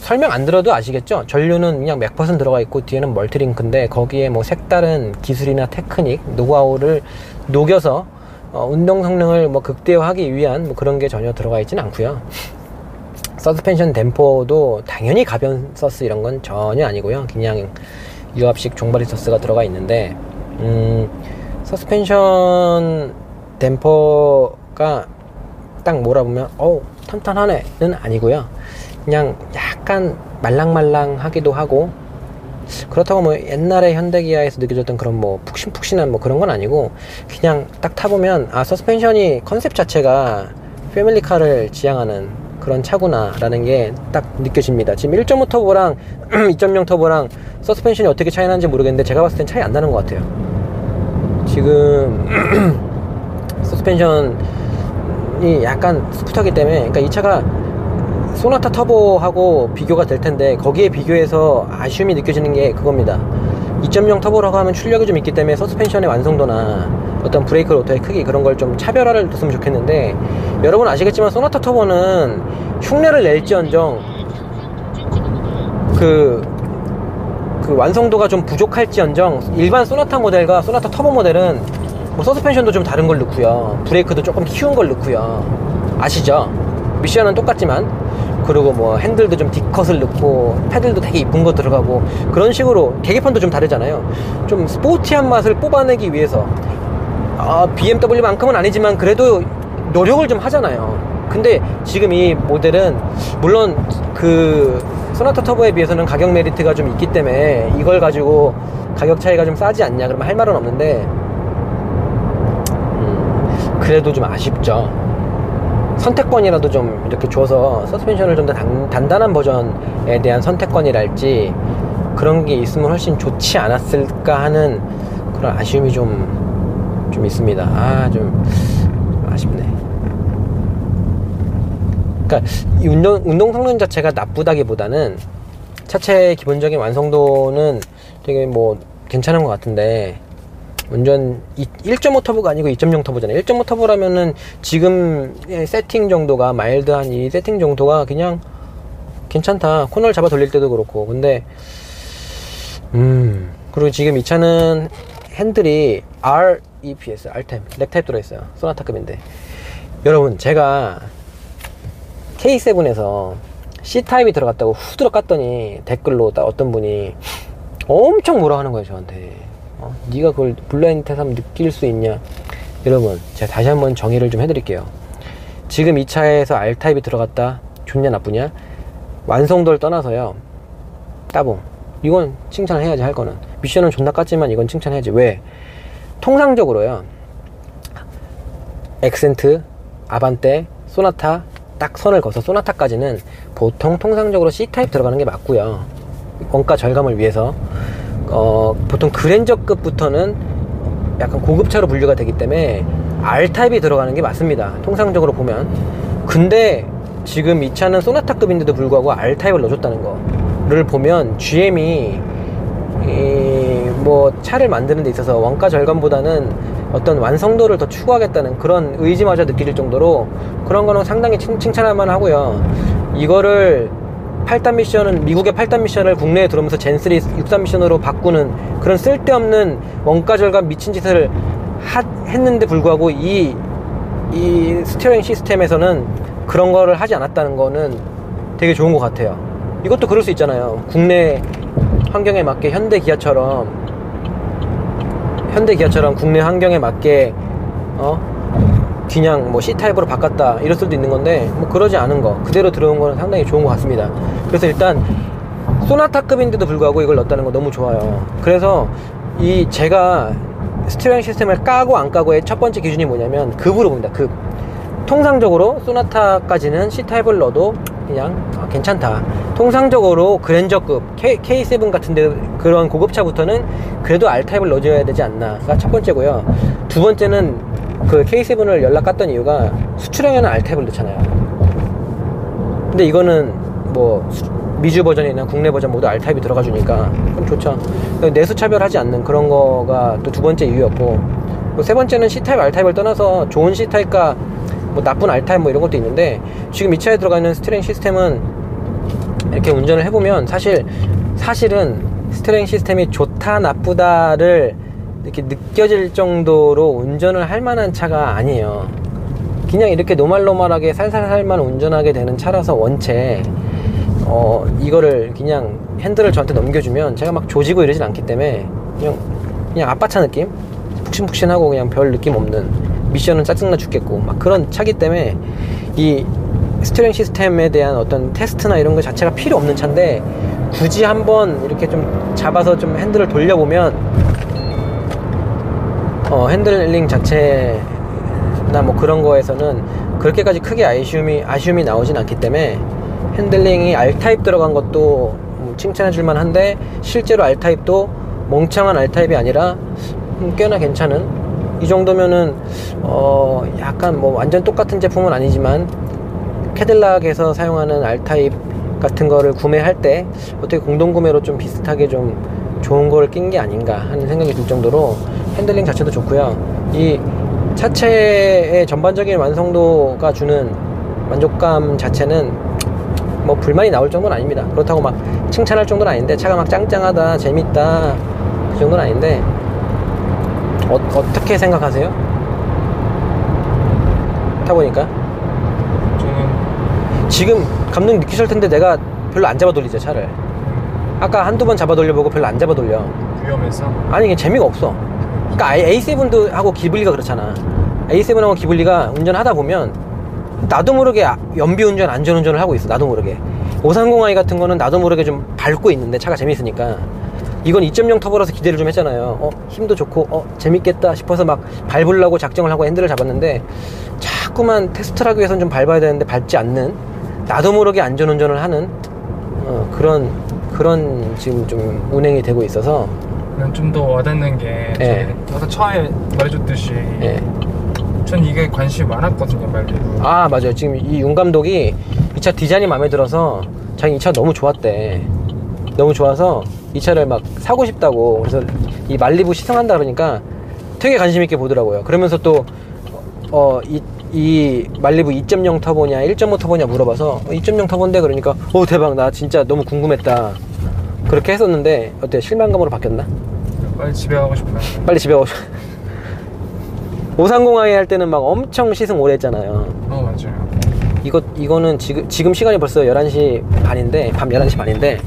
Speaker 3: 설명 안 들어도 아시겠죠? 전류는 그냥 맥퍼슨 들어가 있고 뒤에는 멀티링크인데 거기에 뭐 색다른 기술이나 테크닉, 노하우를 녹여서 어, 운동 성능을 뭐 극대화하기 위한 뭐 그런 게 전혀 들어가 있지는 않고요. 서스펜션 댐퍼도 당연히 가변 서스 이런 건 전혀 아니고요. 그냥 유압식 종바리 서스가 들어가 있는데 음, 서스펜션 댐퍼가 딱 몰아보면 어우 탄탄하네는 아니고요. 그냥 약간 말랑말랑하기도 하고 그렇다고 뭐 옛날에 현대기아에서 느껴졌던 그런 뭐 푹신푹신한 뭐 그런 건 아니고 그냥 딱 타보면 아 서스펜션이 컨셉 자체가 패밀리카를 지향하는 그런 차구나 라는 게 딱 느껴집니다. 지금 1.5 터보랑 [CLEARS THROAT] 2.0 터보랑 서스펜션이 어떻게 차이 나는지 모르겠는데 제가 봤을 땐 차이 안 나는 것 같아요. 지금 [CLEARS THROAT] 서스펜션이 약간 스쿠터기 때문에 그러니까 이 차가 소나타 터보하고 비교가 될 텐데 거기에 비교해서 아쉬움이 느껴지는 게 그겁니다 2.0 터보라고 하면 출력이 좀 있기 때문에 서스펜션의 완성도나 어떤 브레이크 로터의 크기 그런 걸 좀 차별화를 뒀으면 좋겠는데 여러분 아시겠지만 소나타 터보는 흉내를 낼지언정 그, 그 완성도가 좀 부족할지언정 일반 소나타 모델과 소나타 터보 모델은 뭐 서스펜션도 좀 다른 걸 넣고요. 브레이크도 조금 키운 걸 넣고요. 아시죠? 미션은 똑같지만 그리고 뭐 핸들도 좀 D컷을 넣고 패들도 되게 이쁜 거 들어가고 그런 식으로 계기판도 좀 다르잖아요. 좀 스포티한 맛을 뽑아내기 위해서. 아, BMW만큼은 아니지만 그래도 노력을 좀 하잖아요. 근데 지금 이 모델은 물론 그 소나타 터보에 비해서는 가격 메리트가 좀 있기 때문에 이걸 가지고 가격 차이가 좀 싸지 않냐 그러면 할 말은 없는데 음, 그래도 좀 아쉽죠 선택권이라도 좀 이렇게 줘서 서스펜션을 좀 더 단단한 버전에 대한 선택권이랄지 그런 게 있으면 훨씬 좋지 않았을까 하는 그런 아쉬움이 좀, 좀 있습니다. 아, 좀 아쉽네. 그러니까 이 운동, 운동 성능 자체가 나쁘다기보다는 차체의 기본적인 완성도는 되게 뭐 괜찮은 것 같은데 운전 1.5 터보가 아니고 2.0 터보잖아요. 1.5 터보라면은 지금 세팅 정도가 마일드한 이 세팅 정도가 그냥 괜찮다. 코너를 잡아 돌릴 때도 그렇고. 근데 음 그리고 지금 이 차는 핸들이 REPS, R타입, 렉타입 들어있어요. 소나타급인데 여러분 제가 K7에서 C타입이 들어갔다고 후드러 깠더니 댓글로 어떤 분이 엄청 뭐라 하는 거예요 저한테 어, 네가 그걸 블라인드 하면 느낄 수 있냐? 여러분 제가 다시 한번 정의를 좀 해드릴게요. 지금 이 차에서 R타입이 들어갔다? 좋냐 나쁘냐? 완성도를 떠나서요. 따봉. 이건 칭찬해야지 할 거는. 미션은 존나 깠지만 이건 칭찬해야지. 왜? 통상적으로요. 엑센트 아반떼 소나타 딱 선을 거서 소나타까지는 보통 통상적으로 C타입 들어가는 게 맞고요. 원가 절감을 위해서 어, 보통 그랜저급부터는 약간 고급차로 분류가 되기 때문에 R타입이 들어가는 게 맞습니다. 통상적으로 보면. 근데 지금 이 차는 소나타급인데도 불구하고 R타입을 넣어줬다는 거를 보면 GM이 뭐 차를 만드는 데 있어서 원가 절감보다는 어떤 완성도를 더 추구하겠다는 그런 의지마저 느껴질 정도로 그런 거는 상당히 칭, 칭찬할 만하고요. 이거를 8단 미션은 미국의 8단 미션을 국내에 들어오면서 Gen3 6단 미션으로 바꾸는 그런 쓸데없는 원가 절감 미친 짓을 하, 했는데 불구하고 이, 이 스티어링 시스템에서는 그런 거를 하지 않았다는 거는 되게 좋은 것 같아요. 이것도 그럴 수 있잖아요. 국내 환경에 맞게 현대 기아처럼 현대 기아처럼 국내 환경에 맞게 어 그냥 뭐 C타입으로 바꿨다 이럴 수도 있는 건데 뭐 그러지 않은 거. 그대로 들어온 거는 상당히 좋은 것 같습니다. 그래서 일단 소나타급인데도 불구하고 이걸 넣었다는 거 너무 좋아요. 그래서 이 제가 스티어링 시스템을 까고 안 까고의 첫 번째 기준이 뭐냐면 급으로 봅니다. 급. 통상적으로 소나타까지는 C타입을 넣어도 그냥 아, 괜찮다. 통상적으로 그랜저급 K, K7 같은데 그런 고급차부터는 그래도 R타입을 넣어줘야 되지 않나가 첫 번째고요. 두 번째는 그 K7을 연락 갔던 이유가 수출형에는 R타입을 넣잖아요. 근데 이거는 뭐 수- 미주 버전이나 국내 버전 모두 R타입이 들어가 주니까 그럼 좋죠. 내수 차별하지 않는 그런 거가 또 두 번째 이유였고 뭐세 번째는 C타입 R타입을 떠나서 좋은 C타입과 뭐 나쁜 R타입 뭐 이런 것도 있는데 지금 이 차에 들어가 있는 스티어링 시스템은 이렇게 운전을 해보면 사실 사실은 스티어링 시스템이 좋다 나쁘다를 이렇게 느껴질 정도로 운전을 할 만한 차가 아니에요. 그냥 이렇게 노말노말하게 살살살만 운전하게 되는 차라서 원체 어 이거를 그냥 핸들을 저한테 넘겨주면 제가 막 조지고 이러진 않기 때문에 그냥 그냥 아빠 차 느낌 푹신푹신하고 그냥 별 느낌 없는 미션은 짜증나 죽겠고 막 그런 차기 때문에 이 스티어링 시스템에 대한 어떤 테스트나 이런 거 자체가 필요 없는 차인데 굳이 한번 이렇게 좀 잡아서 좀 핸들을 돌려보면 어, 핸들링 자체나 뭐 그런 거에서는 그렇게까지 크게 아쉬움이 아쉬움이 나오진 않기 때문에 핸들링이 R 타입 들어간 것도 음, 칭찬해 줄 만 한데 실제로 R 타입도 멍청한 R 타입이 아니라 음, 꽤나 괜찮은 이 정도면은 어 약간 뭐 완전 똑같은 제품은 아니지만 캐딜락에서 사용하는 R 타입 같은 거를 구매할 때 어떻게 공동 구매로 좀 비슷하게 좀 좋은 거를 낀게 아닌가 하는 생각이 들 정도로 핸들링 자체도 좋고요. 이 차체의 전반적인 완성도가 주는 만족감 자체는 뭐 불만이 나올 정도는 아닙니다. 그렇다고 막 칭찬할 정도는 아닌데 차가 막 짱짱하다, 재밌다 그 정도는 아닌데 어, 어떻게 생각하세요? 타보니까
Speaker 1: 저는
Speaker 3: 지금 감독님 느끼실 텐데 내가 별로 안 잡아 돌리죠 차를 아까 한두 번 잡아 돌려보고 별로 안 잡아 돌려
Speaker 1: 위험해서
Speaker 3: 아니 이게 재미가 없어 그러니까 A7도 하고 기블리가 그렇잖아. A7하고 기블리가 운전하다 보면 나도 모르게 아- 연비 운전 안전 운전을 하고 있어 나도 모르게. 530i 같은 거는 나도 모르게 좀 밟고 있는데 차가 재밌으니까. 이건 2.0 터보라서 기대를 좀 했잖아요. 어 힘도 좋고 어 재밌겠다 싶어서 막 밟으려고 작정을 하고 핸들을 잡았는데 자꾸만 테스트를 하기 위해서는 좀 밟아야 되는데 밟지 않는 나도 모르게 안전 운전을 하는 어, 그런 그런 지금 좀 운행이 되고 있어서
Speaker 1: 좀 더 와닿는 게
Speaker 3: 예.
Speaker 1: 아까 처음에 말해줬듯이
Speaker 3: 예.
Speaker 1: 전 이게 관심이 많았거든요 말대로
Speaker 3: 아 맞아요. 지금 이 윤 감독이 이 차 디자인이 마음에 들어서 자기 이 차 너무 좋았대. 너무 좋아서 이 차를 막 사고 싶다고. 그래서 이 말리부 시승한다 그러니까 되게 관심 있게 보더라고요. 그러면서 또어이 이 말리부 2.0 터보냐 1.5 터보냐 물어봐서 어, 2.0 터보인데 그러니까 오 대박. 나 진짜 너무 궁금했다 그렇게 했었는데 어때 실망감으로 바뀌었나?
Speaker 1: 빨리 집에 가고 싶어요
Speaker 3: 빨리 집에 [LAUGHS] 오셔 530i 할 때는 막 엄청 시승 오래 했잖아요
Speaker 1: 어 맞아요
Speaker 3: 이거 이거는 지금 지금 시간이 벌써 11시 반인데 밤 11시 반인데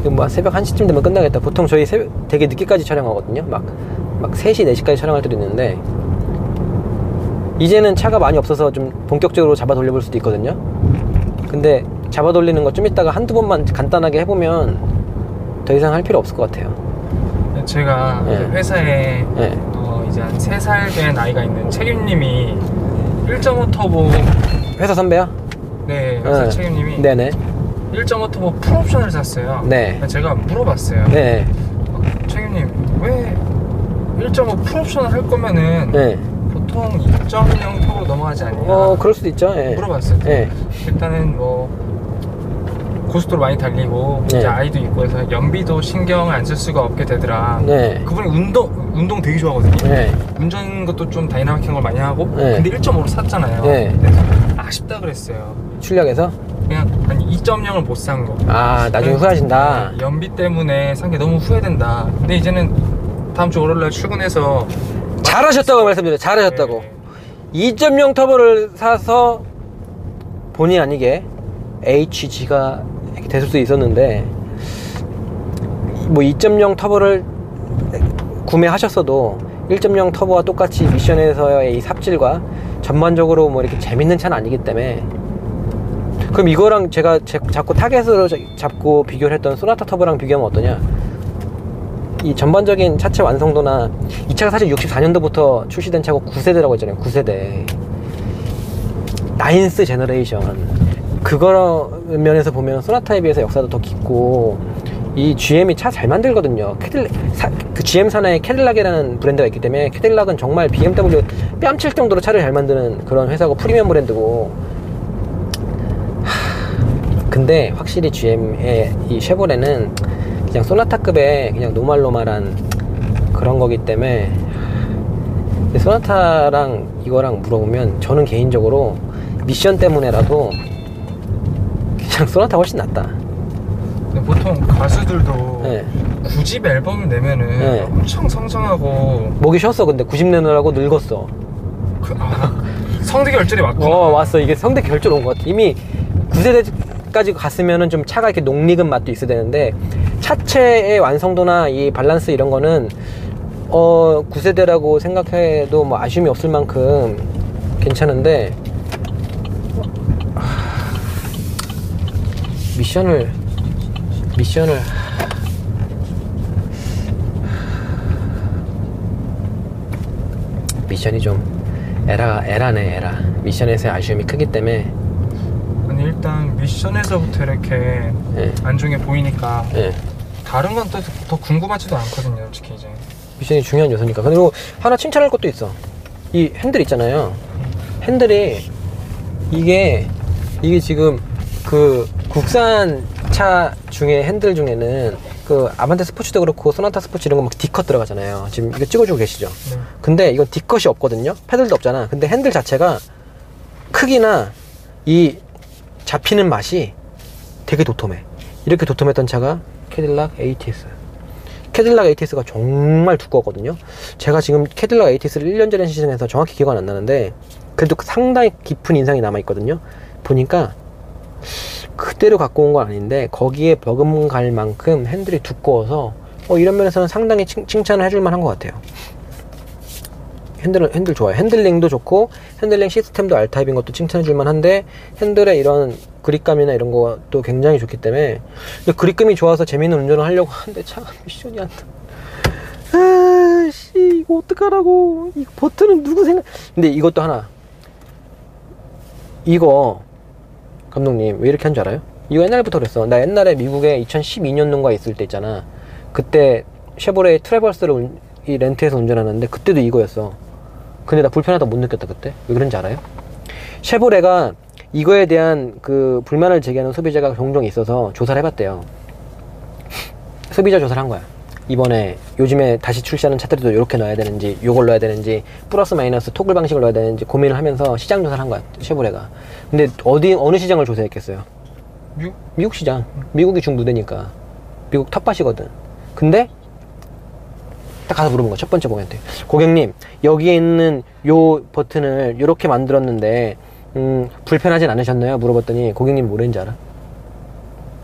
Speaker 3: 이거 뭐 새벽 1시쯤 되면 끝나겠다. 보통 저희 새벽 되게 늦게까지 촬영하거든요. 막 막 3시, 4시까지 촬영할 때도 있는데 이제는 차가 많이 없어서 좀 본격적으로 잡아 돌려볼 수도 있거든요. 근데 잡아 돌리는 거 좀 이따가 한두 번만 간단하게 해보면 더 이상 할 필요 없을 것 같아요.
Speaker 1: 제가
Speaker 3: 네.
Speaker 1: 그 회사에
Speaker 3: 네.
Speaker 1: 어, 이제 한 3살 된 아이가 있는 책임님이 1.5 터보
Speaker 3: 회사 선배야?
Speaker 1: 네 회사
Speaker 3: 네.
Speaker 1: 책임님이
Speaker 3: 네네.
Speaker 1: 1.5 터보 풀옵션을 샀어요
Speaker 3: 네.
Speaker 1: 제가 물어봤어요
Speaker 3: 네.
Speaker 1: 어, 책임님 왜 1.5 풀옵션을 할 거면은
Speaker 3: 네.
Speaker 1: 보통 2.0 터보로 넘어가지 않냐
Speaker 3: 어, 그럴 수도 있죠. 예.
Speaker 1: 물어봤어요
Speaker 3: 예.
Speaker 1: 일단은 뭐 고속도로 많이 달리고
Speaker 3: 네.
Speaker 1: 이제 아이도 있고 해서 연비도 신경을 안쓸 수가 없게 되더라
Speaker 3: 네.
Speaker 1: 그분이 운동 운동 되게 좋아하거든요
Speaker 3: 네.
Speaker 1: 운전 것도 좀 다이나믹한 걸 많이 하고
Speaker 3: 네.
Speaker 1: 근데 1.5로 샀잖아요
Speaker 3: 네.
Speaker 1: 그래서 아쉽다 그랬어요
Speaker 3: 출력에서?
Speaker 1: 그냥 한 2.0을 못 산 거.
Speaker 3: 아, 나중에
Speaker 1: 네.
Speaker 3: 후회하신다.
Speaker 1: 연비 때문에 산 게 너무 후회된다. 근데 이제는 다음 주 월요일날 출근해서
Speaker 3: 잘하셨다고 말씀드려요. 잘하셨다고.
Speaker 1: 네.
Speaker 3: 2.0 터보를 사서 본의 아니게 HG가 됐을 수도 있었는데 뭐 2.0 터보를 구매하셨어도 1.0 터보와 똑같이 미션에서의 이 삽질과 전반적으로 뭐 이렇게 재밌는 차는 아니기 때문에 그럼 이거랑 제가 제- 자꾸 타겟으로 자- 잡고 비교를 했던 소나타 터보랑 비교하면 어떠냐? 이 전반적인 차체 완성도나 이 차가 사실 64년도부터 출시된 차고 9세대라고 했잖아요 9세대. ninth generation 그거 면에서 보면 소나타에 비해서 역사도 더 깊고 이 GM이 차 잘 만들거든요. 캐딜 사- 그 GM 산하에 캐딜락이라는 브랜드가 있기 때문에 캐딜락은 정말 BMW 뺨칠 정도로 차를 잘 만드는 그런 회사고 프리미엄 브랜드고. 근데 확실히 GM의 이 쉐보레는 그냥 소나타급의 그냥 노말노말한 그런 거기 때문에 소나타랑 이거랑 물어보면 저는 개인적으로 미션 때문에라도 그냥 소나타 훨씬 낫다.
Speaker 1: 근데 보통 가수들도
Speaker 3: 네.
Speaker 1: 9집 앨범을 내면은
Speaker 3: 네.
Speaker 1: 엄청 성장하고
Speaker 3: 목이 쉬었어 근데 90 내느라고 늙었어.
Speaker 1: 그, 아, 성대 결절이 왔구나.
Speaker 3: 어 왔어 이게 성대 결절 온 것 같아. 이미 9세대까지 갔으면은 좀 차가 이렇게 녹익은 맛도 있어야 되는데 차체의 완성도나 이 밸런스 이런 거는 어 9세대라고 생각해도 뭐 아쉬움이 없을 만큼 괜찮은데 미션을 미션을 미션이 좀 에라 에라네 에라 미션에서의 아쉬움이 크기 때문에
Speaker 1: 아니 일단 미션에서부터 이렇게
Speaker 3: 예,
Speaker 1: 안 좋은 게 보이니까
Speaker 3: 예.
Speaker 1: 다른 건 또 더 궁금하지도 않거든요, 솔직히 이제.
Speaker 3: 미션이 중요한 요소니까. 그리고 하나 칭찬할 것도 있어. 이 핸들 있잖아요. 핸들이 이게 이게 지금 그 국산 차 중에 핸들 중에는 그 아반떼 스포츠도 그렇고 소나타 스포츠 이런 거 막 D컷 들어가잖아요. 지금 이거 찍어주고 계시죠?
Speaker 1: 네.
Speaker 3: 근데 이건 D컷이 없거든요. 패들도 없잖아. 근데 핸들 자체가 크기나 이 잡히는 맛이 되게 도톰해. 이렇게 도톰했던 차가 캐딜락 ATS. 캐딜락 ATS가 정말 두꺼웠거든요. 제가 지금 캐딜락 ATS를 1년 전에 시승해서 정확히 기억은 안 나는데 그래도 상당히 깊은 인상이 남아 있거든요. 보니까 그대로 갖고 온 건 아닌데 거기에 버금갈 만큼 핸들이 두꺼워서 어, 이런 면에서는 상당히 칭, 칭찬을 해줄 만한 것 같아요. 핸들 핸들 좋아요. 핸들링도 좋고 핸들링 시스템도 R타입인 것도 칭찬해 줄 만한데 핸들의 이런 그립감이나 이런 것도 굉장히 좋기 때문에 그립감이 좋아서 재밌는 운전을 하려고 하는데 차가 미션이 안 돼. 아씨 이거 어떡하라고 이 버튼은 누구 생각 근데 이것도 하나 이거 감독님 왜 이렇게 한 줄 알아요? 이거 옛날부터 그랬어. 나 옛날에 미국에 2012년도인가 있을 때 있잖아. 그때 쉐보레 트래버스를 운- 이 렌트해서 운전하는데 그때도 이거였어. 근데 나 불편하다 못 느꼈다 그때? 왜 그런지 알아요? 쉐보레가 이거에 대한 그 불만을 제기하는 소비자가 종종 있어서 조사를 해봤대요. [LAUGHS] 소비자 조사를 한 거야 이번에 요즘에 다시 출시하는 차들도 이렇게 넣어야 되는지 요걸 넣어야 되는지 플러스 마이너스 토글 방식을 넣어야 되는지 고민을 하면서 시장 조사를 한 거야 쉐보레가 근데 어디 어느 시장을 조사했겠어요
Speaker 1: 미국?
Speaker 3: 미국 시장 미국이 중무대니까 미국 텃밭이거든 근데 딱 가서 물어본 거야 첫 번째 고객한테 고객님 여기에 있는 요 버튼을 이렇게 만들었는데 음, 불편하진 않으셨나요? 물어봤더니 고객님 뭐랬는지 알아?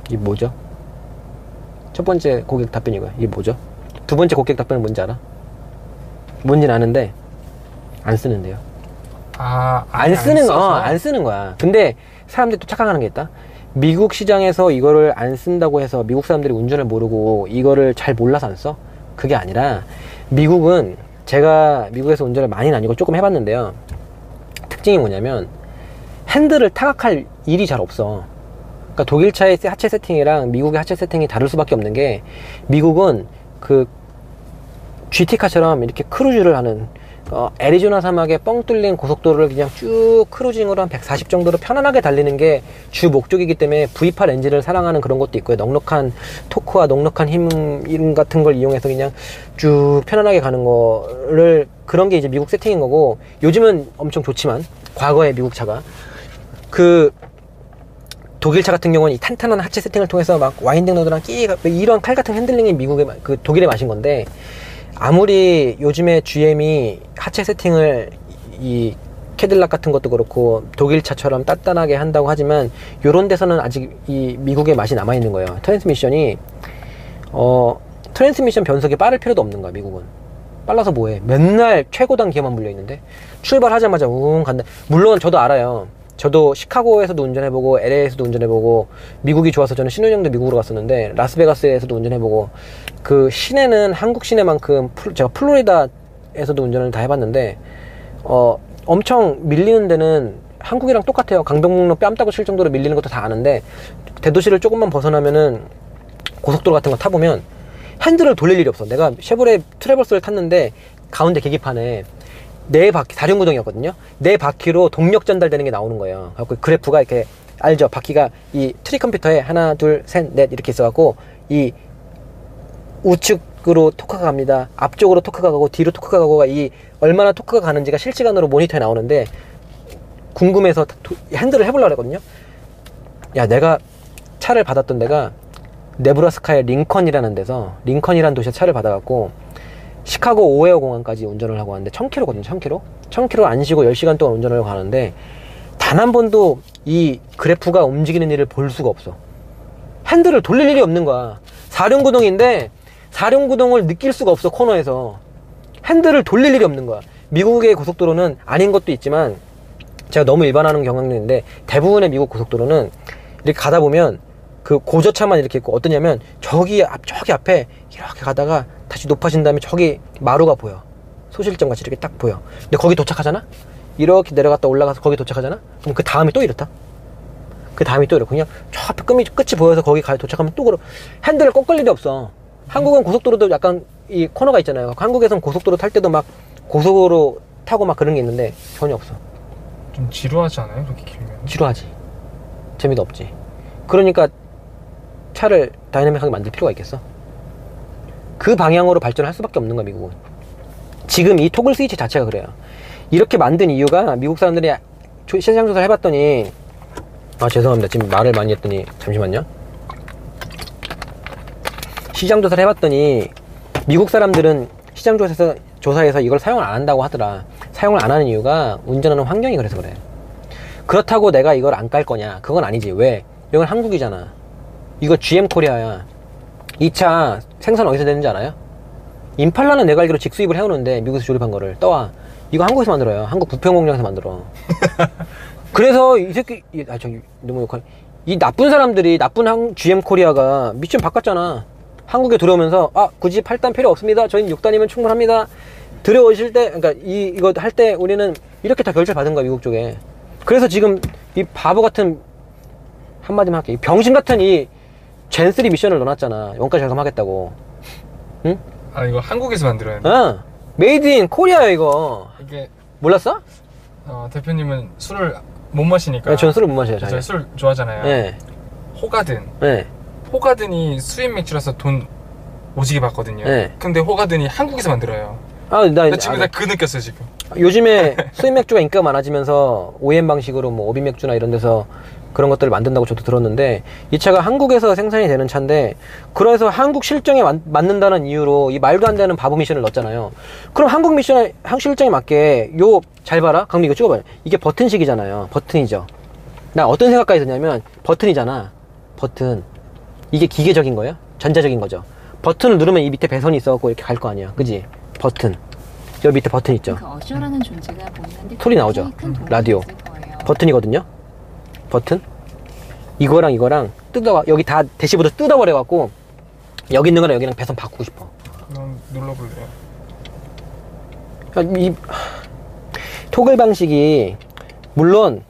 Speaker 3: 이게 뭐죠? 첫 번째 고객 답변 이거야 이게 뭐죠? 두 번째 고객 답변은 뭔지 알아? 뭔지는 아는데 안 쓰는데요.
Speaker 1: 아,
Speaker 3: 안 쓰는 거? 어, 안 쓰는 거야. 근데 사람들이 또 착각하는 게 있다. 미국 시장에서 이거를 안 쓴다고 해서 미국 사람들이 운전을 모르고 이거를 잘 몰라서 안 써? 그게 아니라 미국은 제가 미국에서 운전을 많이는 아니고 조금 해봤는데요. 특징이 뭐냐면 핸들을 타각할 일이 잘 없어. 그러니까 독일 차의 하체 세팅이랑 미국의 하체 세팅이 다를 수밖에 없는 게 미국은 그 GT카처럼 이렇게 크루즈를 하는 어, 애리조나 사막에 뻥 뚫린 고속도로를 그냥 쭉 cruising으로 한 140 정도로 편안하게 달리는 게 주 목적이기 때문에 V8 엔진을 사랑하는 그런 것도 있고요. 넉넉한 토크와 넉넉한 힘 같은 걸 이용해서 그냥 쭉 편안하게 가는 거를 그런 게 이제 미국 세팅인 거고 요즘은 엄청 좋지만 과거의 미국 차가 그 독일 차 같은 경우는 이 탄탄한 하체 세팅을 통해서 막 winding road랑 끼 이런 칼 같은 핸들링이 미국의 마- 그 독일의 맛인 건데 아무리 요즘에 GM이 하체 세팅을 이 캐딜락 같은 것도 그렇고 독일 차처럼 단단하게 한다고 하지만 요런 데서는 아직 이 미국의 맛이 남아 있는 거예요. 트랜스미션이 어 트랜스미션 변속이 빠를 필요도 없는 거야 미국은. 빨라서 뭐해? 맨날 최고단 기어만 물려 있는데 출발하자마자 웅 간다. 물론 저도 알아요. 저도 시카고에서도 운전해보고 LA에서도 운전해보고 미국이 좋아서 저는 신혼여행도 미국으로 갔었는데 라스베가스에서도 운전해보고 그 시내는 한국 시내만큼 플- 제가 플로리다에서도 운전을 다 해봤는데 어 엄청 밀리는 데는 한국이랑 똑같아요. 강변북로 뺨따귀 칠 정도로 밀리는 것도 다 아는데 대도시를 조금만 벗어나면은 고속도로 같은 거 타보면 핸들을 돌릴 일이 없어. 내가 쉐보레 트래버스를 탔는데 가운데 계기판에 네 바퀴 다륜구동이었거든요. 네 바퀴로 동력 전달되는 게 나오는 거예요. 그래서 그래프가 이렇게 알죠? 바퀴가 이 trip 컴퓨터에 하나, 둘, 셋, 넷 이렇게 있어 갖고 이 우측으로 토크가 갑니다. 앞쪽으로 토크가 가고 뒤로 토크가 가고가 이 얼마나 토크가 가는지가 실시간으로 모니터에 나오는데 궁금해서 도- 핸들을 해보려고 했거든요. 야, 내가 차를 받았던 데가 네브라스카의 링컨이라는 데서 링컨이라는 도시에 차를 받아갖고 시카고 오헤어 공항까지 운전을 하고 왔는데 1000km거든요. 1000km. 1000km 안 쉬고 10시간 동안 운전을 하고 가는데 단 한 번도 이 그래프가 움직이는 일을 볼 수가 없어. 핸들을 돌릴 일이 없는 거야. 사륜구동인데 사륜구동을 느낄 수가 없어 코너에서 핸들을 돌릴 일이 없는 거야. 미국의 고속도로는 아닌 것도 있지만 제가 너무 일반화하는 경향인데 대부분의 미국 고속도로는 이렇게 가다 보면 그 고저차만 이렇게 있고 어떠냐면 저기 앞 저기 앞에 이렇게 가다가 다시 높아진 다음에 저기 마루가 보여. 소실점 같이 이렇게 딱 보여. 근데 거기 도착하잖아? 이렇게 내려갔다 올라가서 거기 도착하잖아? 그럼 그 다음에 또 이렇다? 그 다음에 또 이렇고 그냥 저 앞에 끝이, 끝이 보여서 거기 가 도착하면 또 그러 핸들을 꺾을 일이 없어. 한국은 고속도로도 약간 이 코너가 있잖아요. 한국에선 고속도로 탈 때도 막 고속으로 타고 막 그런 게 있는데 전혀 없어.
Speaker 1: 좀 지루하지 않아요? 그렇게 길면?
Speaker 3: 지루하지. 재미도 없지. 그러니까 차를 다이나믹하게 만들 필요가 있겠어? 그 방향으로 발전할 수밖에 없는 거야, 미국은. 지금 이 토글 스위치 자체가 그래요. 이렇게 만든 이유가 미국 사람들이 조- 시장 조사를 해봤더니 아 죄송합니다. 지금 말을 많이 했더니 잠시만요. 시장 조사를 해봤더니 미국 사람들은 시장 조사에서 조사에서 이걸 사용을 안 한다고 하더라. 사용을 안 하는 이유가 운전하는 환경이 그래서 그래. 그렇다고 내가 이걸 안 깔 거냐? 그건 아니지. 왜? 이건 한국이잖아. 이거 GM 코리아야. 이 차 생산 어디서 되는지 알아요? 임팔라는 내가 알기로 직수입을 해오는데 미국에서 조립한 거를 떠와. 이거 한국에서 만들어요. 한국 부평 공장에서 만들어. [LAUGHS] 그래서 이 새끼, 이- 아 저기 너무 욕할. 이 나쁜 사람들이 나쁜 한, GM 코리아가 미션 바꿨잖아. 한국에 들어오면서 아 굳이 8단 필요 없습니다. 저희는 6단이면 충분합니다. 들어오실 때, 그러니까 이 이거 할 때 우리는 이렇게 다 결제 받은 거야 미국 쪽에. 그래서 지금 이 바보 같은 한마디만 할게. 이 병신 같은 이 Gen 3 미션을 넣어놨잖아. 원가 절감하겠다고. 응?
Speaker 1: 아 이거 한국에서 만들어야 돼?
Speaker 3: 어. made in Korea야 이거.
Speaker 1: 이게
Speaker 3: 몰랐어?
Speaker 1: 어, 대표님은 술을 못 마시니까
Speaker 3: 네, 저는 술을 못 마셔요. 자기.
Speaker 1: 술 좋아하잖아요
Speaker 3: 네.
Speaker 1: 호가든
Speaker 3: 네.
Speaker 1: 호가든이 수입 맥주라서 돈 오지게 받거든요
Speaker 3: 네.
Speaker 1: 근데 호가든이 한국에서 만들어요
Speaker 3: 아, 나,
Speaker 1: 나 지금
Speaker 3: 아,
Speaker 1: 나그 느꼈어요 지금
Speaker 3: 요즘에 [LAUGHS] 수입 맥주가 인기가 많아지면서 OEM 방식으로 뭐 오비 맥주나 이런 데서 그런 것들을 만든다고 저도 들었는데 이 차가 한국에서 생산이 되는 차인데 그래서 한국 실정에 맞, 맞는다는 이유로 이 말도 안 되는 바보 미션을 넣었잖아요. 그럼 한국 미션 한국 실정에 맞게 요 잘 봐라. 강민 이거 찍어봐요. 이게 버튼식이잖아요. 버튼이죠. 나 어떤 생각까지 드냐면 버튼이잖아. 버튼. 이게 기계적인 거예요? 전자적인 거죠. 버튼을 누르면 이 밑에 배선이 있어갖고 이렇게 갈 거 아니야. 그지? 버튼. 여기 밑에 버튼 있죠
Speaker 4: 그 어셔라는 존재가 보이는데
Speaker 3: 소리 나오죠?
Speaker 4: 도움이
Speaker 3: 라디오. 버튼이거든요 버튼? 이거랑 이거랑 뜯어 여기 다 대시보드 뜯어버려 갖고 여기 있는 거랑 여기랑 배선 바꾸고 싶어.
Speaker 1: 그럼 눌러볼래요.
Speaker 3: 그러니까 이 토글 방식이 물론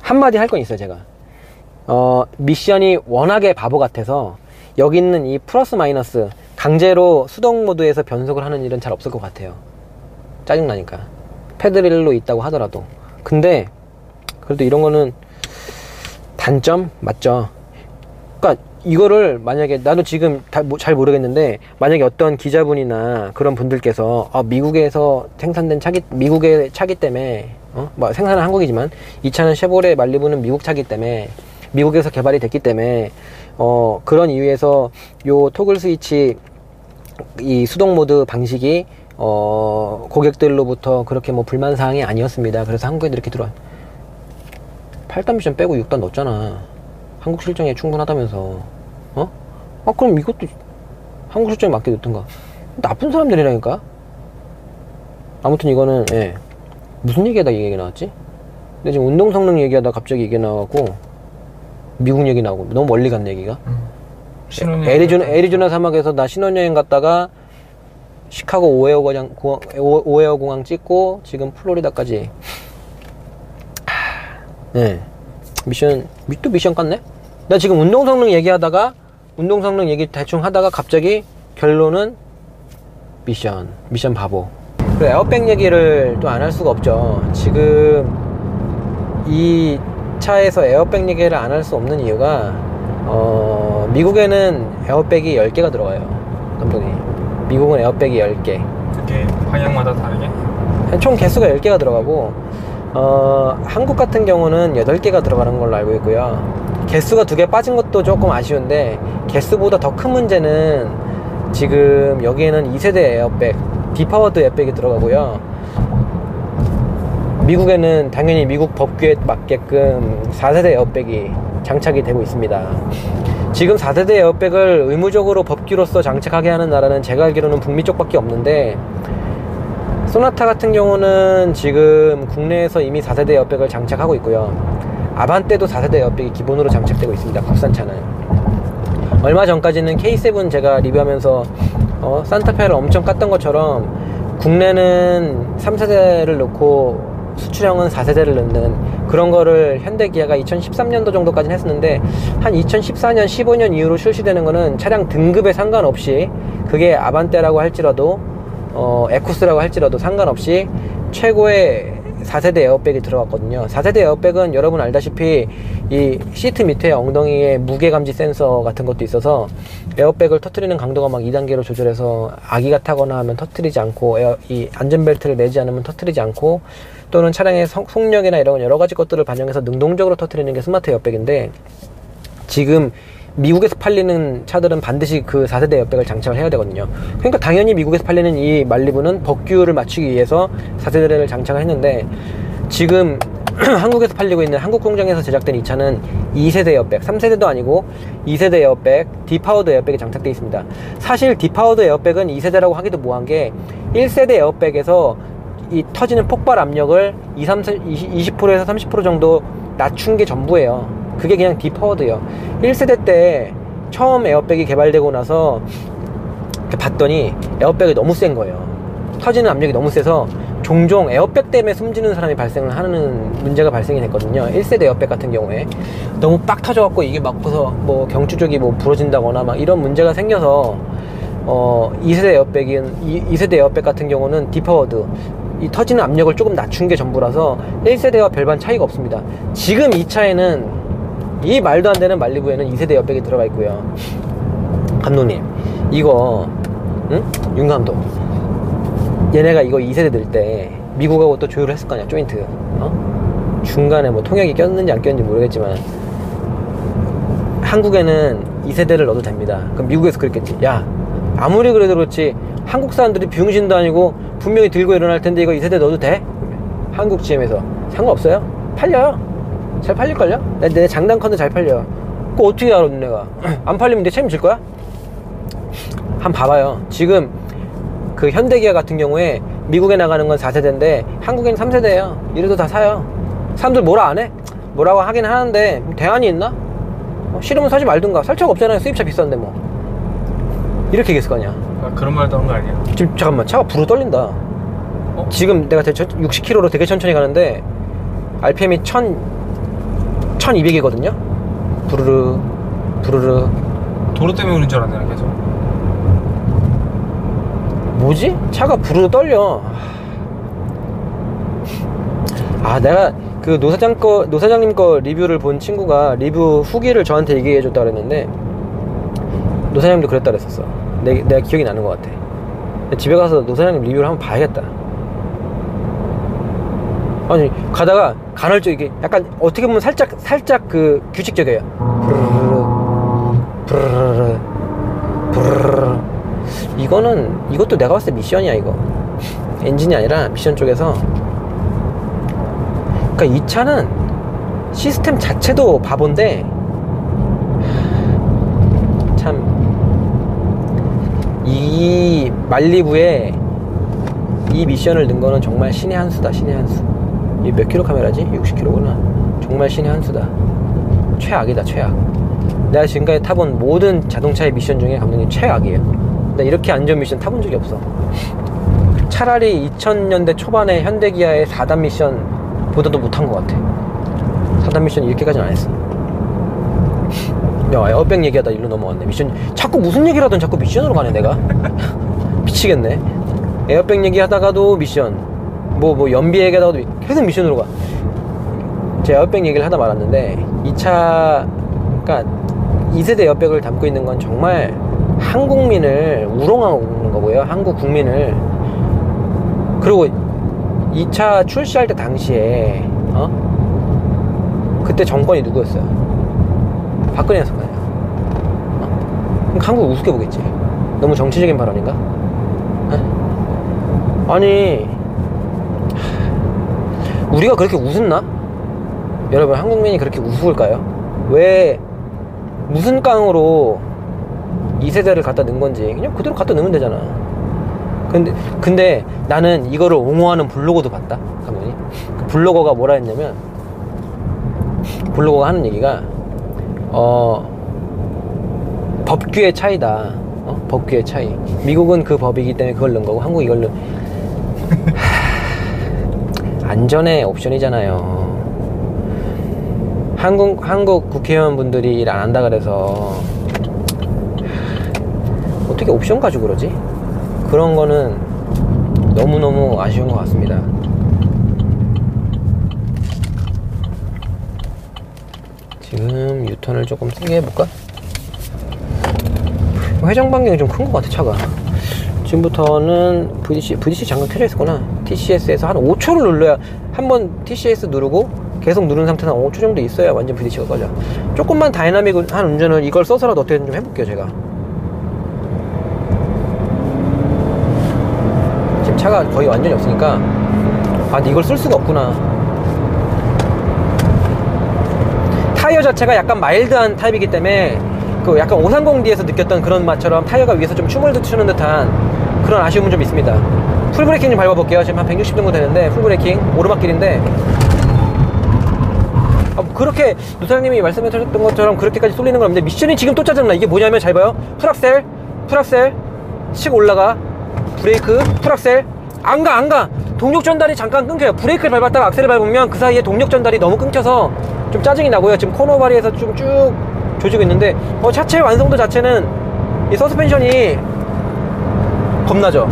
Speaker 3: 한마디 할 건 있어요 제가. 어 미션이 워낙에 바보 같아서 여기 있는 이 플러스 마이너스 강제로 수동 모드에서 변속을 하는 일은 잘 없을 것 같아요. 짜증나니까. 패드릴로 있다고 하더라도. 근데 그래도 이런 거는 단점 맞죠 그러니까 이거를 만약에 나도 지금 다 뭐- 잘 모르겠는데 만약에 어떤 기자분이나 그런 분들께서 아, 미국에서 생산된 차기 미국의 차기 때문에 어? 뭐 생산은 한국이지만 이 차는 쉐보레 말리부는 미국 차기 때문에 미국에서 개발이 됐기 때문에 어 그런 이유에서 요 토글 스위치 이 수동 모드 방식이 어 고객들로부터 그렇게 뭐 불만 사항이 아니었습니다. 그래서 한국에 이렇게 들어와 8단 미션 빼고 6단 넣었잖아. 한국 실정에 충분하다면서. 어? 아, 그럼 이것도 한국 실정에 맞게 넣던가. 나쁜 사람들이라니까? 아무튼 이거는, 예. 무슨 얘기하다 이 얘기 나왔지? 근데 지금 운동 성능 얘기하다 갑자기 이게 나와갖고, 미국 얘기 나오고, 너무 멀리 갔네, 얘기가.
Speaker 1: 신혼여행.
Speaker 3: 애리조나, 애리조나 사막에서 나 신혼여행 갔다가, 시카고 오헤어 공항, 오- 공항 찍고, 지금 플로리다까지. 하, 네. 미션, 미- 또 미션 깠네? 나 지금 운동 성능 얘기하다가, 운동 성능 얘기 대충 하다가 갑자기 결론은 미션, 미션 바보. 그 에어백 얘기를 또 안 할 수가 없죠. 지금 이 차에서 에어백 얘기를 안 할 수 없는 이유가, 어, 미국에는 에어백이 10개가 들어가요. 감독님. 미국은 에어백이 10개.
Speaker 1: 그게 방향마다 다르게?
Speaker 3: 총 개수가 10개가 들어가고 어, 한국 같은 경우는 8개가 들어가는 걸로 알고 있고요. 개수가 두 개 빠진 것도 조금 아쉬운데 개수보다 더 큰 문제는 지금 여기에는 2세대 에어백 depowered 에어백이 들어가고요. 미국에는 당연히 미국 법규에 맞게끔 4세대 에어백이 장착이 되고 있습니다. 지금 4세대 에어백을 의무적으로 법규로서 장착하게 하는 나라는 제가 알기로는 북미 쪽밖에 없는데 소나타 같은 경우는 지금 국내에서 이미 4세대 에어백을 장착하고 있고요. 아반떼도 4세대 에어백이 기본으로 장착되고 있습니다. 국산차는. 얼마 전까지는 K7 제가 리뷰하면서 어, 산타페를 엄청 깠던 것처럼 국내는 3세대를 넣고 수출형은 4세대를 넣는 그런 거를 현대 기아가 2013년도 정도까지는 했었는데 한 2014년, 15년 이후로 출시되는 거는 차량 등급에 상관없이 그게 아반떼라고 할지라도 어, 에쿠스라고 할지라도 상관없이 최고의 4세대 에어백이 들어갔거든요. 4세대 에어백은 여러분 알다시피 이 시트 밑에 엉덩이에 무게 감지 센서 같은 것도 있어서 에어백을 터트리는 강도가 막 2단계로 조절해서 아기가 타거나 하면 터트리지 않고 에어, 이 안전벨트를 매지 않으면 터트리지 않고 또는 차량의 성- 속력이나 이런 여러 가지 것들을 반영해서 능동적으로 터트리는 게 스마트 에어백인데 지금 미국에서 팔리는 차들은 반드시 그 4세대 에어백을 장착을 해야 되거든요. 그러니까 당연히 미국에서 팔리는 이 말리부는 법규를 맞추기 위해서 4세대를 장착을 했는데 지금 [CLEARS THROAT] 한국에서 팔리고 있는 한국 공장에서 제작된 이 차는 2세대 에어백, 3세대도 아니고 2세대 에어백, depowered 에어백이 장착되어 있습니다. 사실 depowered 에어백은 2세대라고 하기도 뭐한 게 1세대 에어백에서 이 터지는 폭발 압력을 2, 3, 20%에서 30% 정도 낮춘 게 전부예요. 그게 그냥 depowered예요. 1세대 때 처음 에어백이 개발되고 나서 봤더니 에어백이 너무 센 거예요. 터지는 압력이 너무 세서 종종 에어백 때문에 숨지는 사람이 발생을 하는 문제가 발생이 됐거든요. 1세대 에어백 같은 경우에 너무 빡 터져갖고 이게 맞고서 뭐 경추 쪽이 뭐 부러진다거나 막 이런 문제가 생겨서 어 2세대 에어백인 2, 세대 에어백 같은 경우는 depowered 이 터지는 압력을 조금 낮춘 게 전부라서 1세대와 별반 차이가 없습니다. 지금 이 차에는 이 말도 안 되는 말리부에는 2세대 에어백이 들어가 있고요. 감독님, 이거, 응? 윤 감독. 얘네가 이거 2세대 넣을 때 미국하고 또 조율을 했을 거 아니야, 조인트. 어? 중간에 뭐 통역이 꼈는지 안 꼈는지 모르겠지만 한국에는 2세대를 넣어도 됩니다. 그럼 미국에서 그랬겠지. 야, 아무리 그래도 그렇지 한국 사람들이 비용신도 아니고 분명히 들고 일어날 텐데 이거 2세대 넣어도 돼? 한국 GM에서 상관없어요. 팔려요. 잘 팔릴걸요? 내, 내 장단컨도 잘 팔려요. 그거 어떻게 알아, 내가? [CLEARS THROAT] 안 팔리면 내 책임질 거야? 한번 봐봐요. 지금 그 현대기아 같은 경우에 미국에 나가는 건 4세대인데 한국에는 3세대예요. 이래도 다 사요. 사람들 뭐라 안 해? 뭐라고 하긴 하는데 뭐 대안이 있나? 어, 싫으면 사지 말든가. 살 차가 없잖아요. 수입차 비싼데 뭐. 이렇게 얘기했을 거 아니야.
Speaker 1: 아, 그런 말도 한 거 아니에요?
Speaker 3: 지금 잠깐만 차가 부르 떨린다. 지금 내가 60km로 되게 천천히 가는데 RPM이 1000 1200이거든요. 부르르 부르르
Speaker 1: 도로 때문에 그런 줄 알았네 계속
Speaker 3: 뭐지? 차가 부르르 떨려. 아, 내가 그 노사장 거, 노사장님 거 리뷰를 본 친구가 리뷰 후기를 저한테 얘기해 줬다 그랬는데, 노사장님도 그랬다 그랬었어. 내, 내가 기억이 나는 것 같아. 집에 가서 노사장님 리뷰를 한번 봐야겠다. 아니, 가다가 간헐적 이게 약간 어떻게 보면 살짝, 살짝 그 규칙적이에요. 부르르, 부르르. 이거는 이것도 내가 봤을 때 미션이야 이거 엔진이 아니라 미션 쪽에서 그러니까 이 차는 시스템 자체도 바본데 참 이 말리부에 이 미션을 넣은 거는 정말 신의 한 수다 신의 한수 이 몇 킬로 카메라지? 60킬로구나 정말 신의 한 수다 최악이다 최악 내가 지금까지 타본 모든 자동차의 미션 중에 감독님 최악이에요 나 이렇게 안전 미션 타본 적이 없어. 차라리 2000년대 초반에 현대기아의 4단 미션보다도 못한 것 같아. 4단 미션 이렇게까지는 안 했어. 야, 에어백 얘기하다 일로 넘어갔네. 미션, 자꾸 무슨 얘기를 하든 자꾸 미션으로 가네, 내가. [LAUGHS] 미치겠네. 에어백 얘기하다가도 미션. 뭐, 뭐, 연비 얘기하다가도 미- 계속 미션으로 가. 제가 에어백 얘기를 하다 말았는데, 이 차, 그니까, 2세대 에어백을 담고 있는 건 정말 한국민을 우롱하는 거고요. 한국 국민을. 그리고 이 차 출시할 때 당시에, 어? 그때 정권이 누구였어요? 박근혜였을 거아니야 어? 한국 우습게 보겠지. 너무 정치적인 발언인가? 어? 아니, 우리가 그렇게 우습나? 여러분, 한국민이 그렇게 우스울까요? 왜, 무슨 깡으로 2세대를 갖다 넣은 건지 그냥 그대로 갖다 넣으면 되잖아. 근데, 근데 나는 이거를 옹호하는 블로거도 봤다, 감독님. 그 블로거가 뭐라 했냐면, 블로거가 하는 얘기가, 어, 법규의 차이다. 어? 법규의 차이. 미국은 그 법이기 때문에 그걸 넣은 거고, 한국 이걸 넣 하... 안전의 옵션이잖아요. 한국, 한국 국회의원분들이 일 안 한다 그래서, 어떻게 옵션 가지고 그러지? 그런 거는 너무너무 아쉬운 것 같습니다. 지금 유턴을 조금 세게 해볼까? 회전 반경이 좀 큰 것 같아, 차가. 지금부터는 VDC, VDC 잠깐 켜져 있었구나. TCS에서 한 5초를 눌러야, 한 번 TCS 누르고 계속 누른 상태는 5초 정도 있어야 완전 VDC가 꺼져. 조금만 다이나믹한 운전을 이걸 써서라도 어떻게든 좀 해볼게요, 제가. 지금 차가 거의 완전히 없으니까 아 근데 이걸 쓸 수가 없구나 타이어 자체가 약간 마일드한 타입이기 때문에 그 약간 530D에서 느꼈던 그런 맛처럼 타이어가 위에서 좀 춤을 추는 듯한 그런 아쉬움은 좀 있습니다 full braking 좀 밟아볼게요. 지금 한 160 정도 되는데 full braking 오르막길인데. 아, 뭐 그렇게 노사장님이 말씀해 주셨던 것처럼 그렇게까지 쏠리는 건 없는데 미션이 지금 또 짜증나. 이게 뭐냐면 잘 봐요. full 악셀 full 악셀 치고 올라가. 브레이크 full 악셀. 안 가 안가. 동력 전달이 잠깐 끊겨요. 브레이크를 밟았다가 악셀을 밟으면 그 사이에 동력 전달이 너무 끊겨서 좀 짜증이 나고요. 지금 코너 바리에서 좀 쭉 조지고 있는데 어, 차체의 완성도 자체는 이 서스펜션이 겁나죠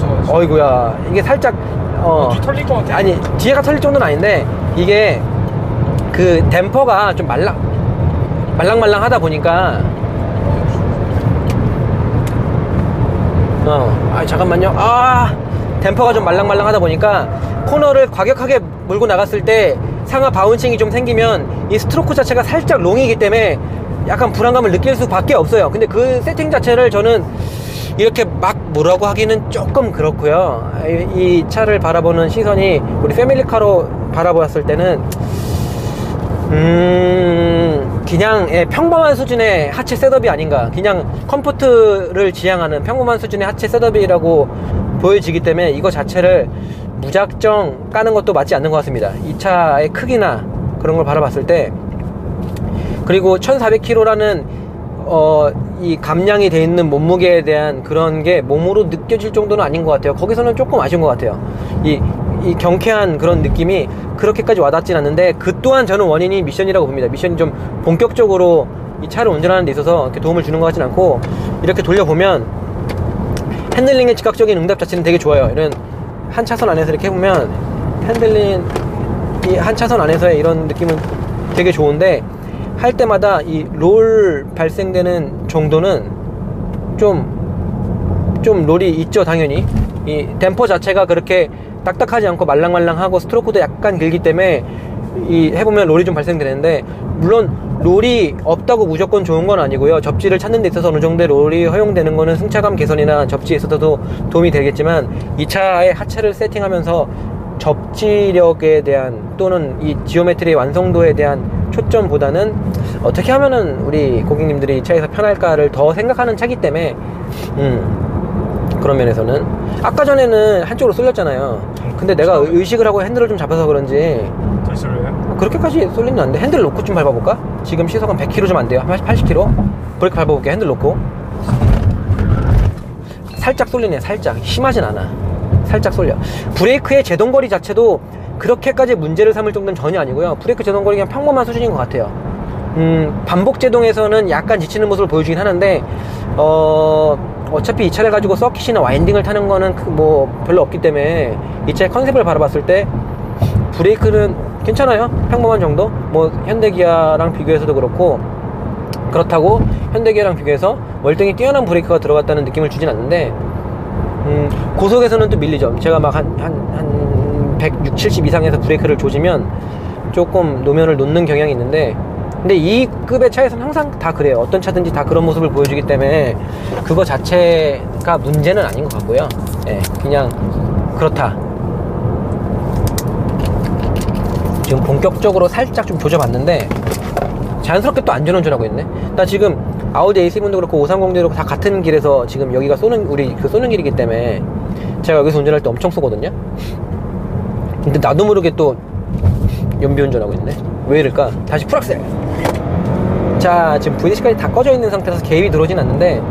Speaker 1: 무서워요
Speaker 3: 어이구야. 이게 살짝 어.
Speaker 1: 뒤 털릴 것 같아.
Speaker 3: 아니 뒤에가 털릴 정도는 아닌데 이게 그 댐퍼가 좀 말랑 말랑말랑 하다 보니까. 어, 아 잠깐만요. 아, 댐퍼가 좀 말랑말랑 하다 보니까 코너를 과격하게 몰고 나갔을 때 상하 바운싱이 좀 생기면 이 스트로크 자체가 살짝 롱이기 때문에 약간 불안감을 느낄 수밖에 없어요. 근데 그 세팅 자체를 저는 이렇게 막 뭐라고 하기는 조금 그렇고요. 이, 이 차를 바라보는 시선이 우리 패밀리카로 바라보았을 때는 음 그냥 예, 평범한 수준의 하체 setup이 아닌가. 그냥 comfort를 지향하는 평범한 수준의 하체 setup이라고 보여지기 때문에 이거 자체를 무작정 까는 것도 맞지 않는 것 같습니다. 이 차의 크기나 그런 걸 바라봤을 때. 그리고 1400kg라는 어, 이 감량이 돼 있는 몸무게에 대한 그런 게 몸으로 느껴질 정도는 아닌 것 같아요. 거기서는 조금 아쉬운 것 같아요. 이, 이 경쾌한 그런 느낌이 그렇게까지 와닿진 않는데 그 또한 저는 원인이 미션이라고 봅니다. 미션이 좀 본격적으로 이 차를 운전하는 데 있어서 이렇게 도움을 주는 것 같진 않고 이렇게 돌려보면 핸들링의 즉각적인 응답 자체는 되게 좋아요. 이런 한 차선 안에서 이렇게 해보면 핸들링 이 한 차선 안에서의 이런 느낌은 되게 좋은데 할 때마다 이 롤 발생되는 정도는 좀, 좀 롤이 있죠, 당연히. 이 댐퍼 자체가 그렇게 딱딱하지 않고 말랑말랑하고 스트로크도 약간 길기 때문에 이 해보면 롤이 좀 발생되는데 물론 롤이 없다고 무조건 좋은 건 아니고요 접지를 찾는 데 있어서 어느 정도의 롤이 허용되는 거는 승차감 개선이나 접지에 있어서도 도움이 되겠지만 이 차의 하체를 세팅하면서 접지력에 대한 또는 이 지오메트리의 완성도에 대한 초점보다는 어떻게 하면은 우리 고객님들이 이 차에서 편할까를 더 생각하는 차기 때문에 음 그런 면에서는. 아까 전에는 한쪽으로 쏠렸잖아요. 근데 내가 의식을 하고 핸들을 좀 잡아서 그런지.
Speaker 1: 왜요?
Speaker 3: 그렇게까지 쏠리는 않는데 핸들 놓고 좀 밟아볼까? 지금 시속은 100km 좀 안 돼요. 한 80km 브레이크 밟아볼게. 핸들 놓고. 살짝 쏠리네 살짝. 심하진 않아. 살짝 쏠려. 브레이크의 제동거리 자체도 그렇게까지 문제를 삼을 정도는 전혀 아니고요. 브레이크 제동거리 그냥 평범한 수준인 것 같아요 음, 반복 제동에서는 약간 지치는 모습을 보여주긴 하는데 어, 어차피 이 차를 가지고 서킷이나 와인딩을 타는 거는 그뭐 별로 없기 때문에 이 차의 컨셉을 바라봤을 때 브레이크는 괜찮아요. 평범한 정도. 뭐 현대기아랑 비교해서도 그렇고 그렇다고 현대기아랑 비교해서 월등히 뛰어난 브레이크가 들어갔다는 느낌을 주진 않는데 음, 고속에서는 또 밀리죠. 제가 막 한 한 한 160, 70 이상에서 브레이크를 조지면 조금 노면을 놓는 경향이 있는데 근데 이 급의 차에서는 항상 다 그래요 어떤 차든지 다 그런 모습을 보여주기 때문에 그거 자체가 문제는 아닌 것 같고요 예, 그냥 그렇다 지금 본격적으로 살짝 좀 조져봤는데 자연스럽게 또 안전운전하고 있네. 나 지금 아우디 A7도 그렇고 530도 그렇고 다 같은 길에서 지금 여기가 쏘는 우리 그 쏘는 길이기 때문에 제가 여기서 운전할 때 엄청 쏘거든요. 근데 나도 모르게 또 연비 운전하고 있네. 왜 이럴까? 다시 풀악셀. 자 지금 VDC까지 다 꺼져 있는 상태라서 개입이 들어오진 않는데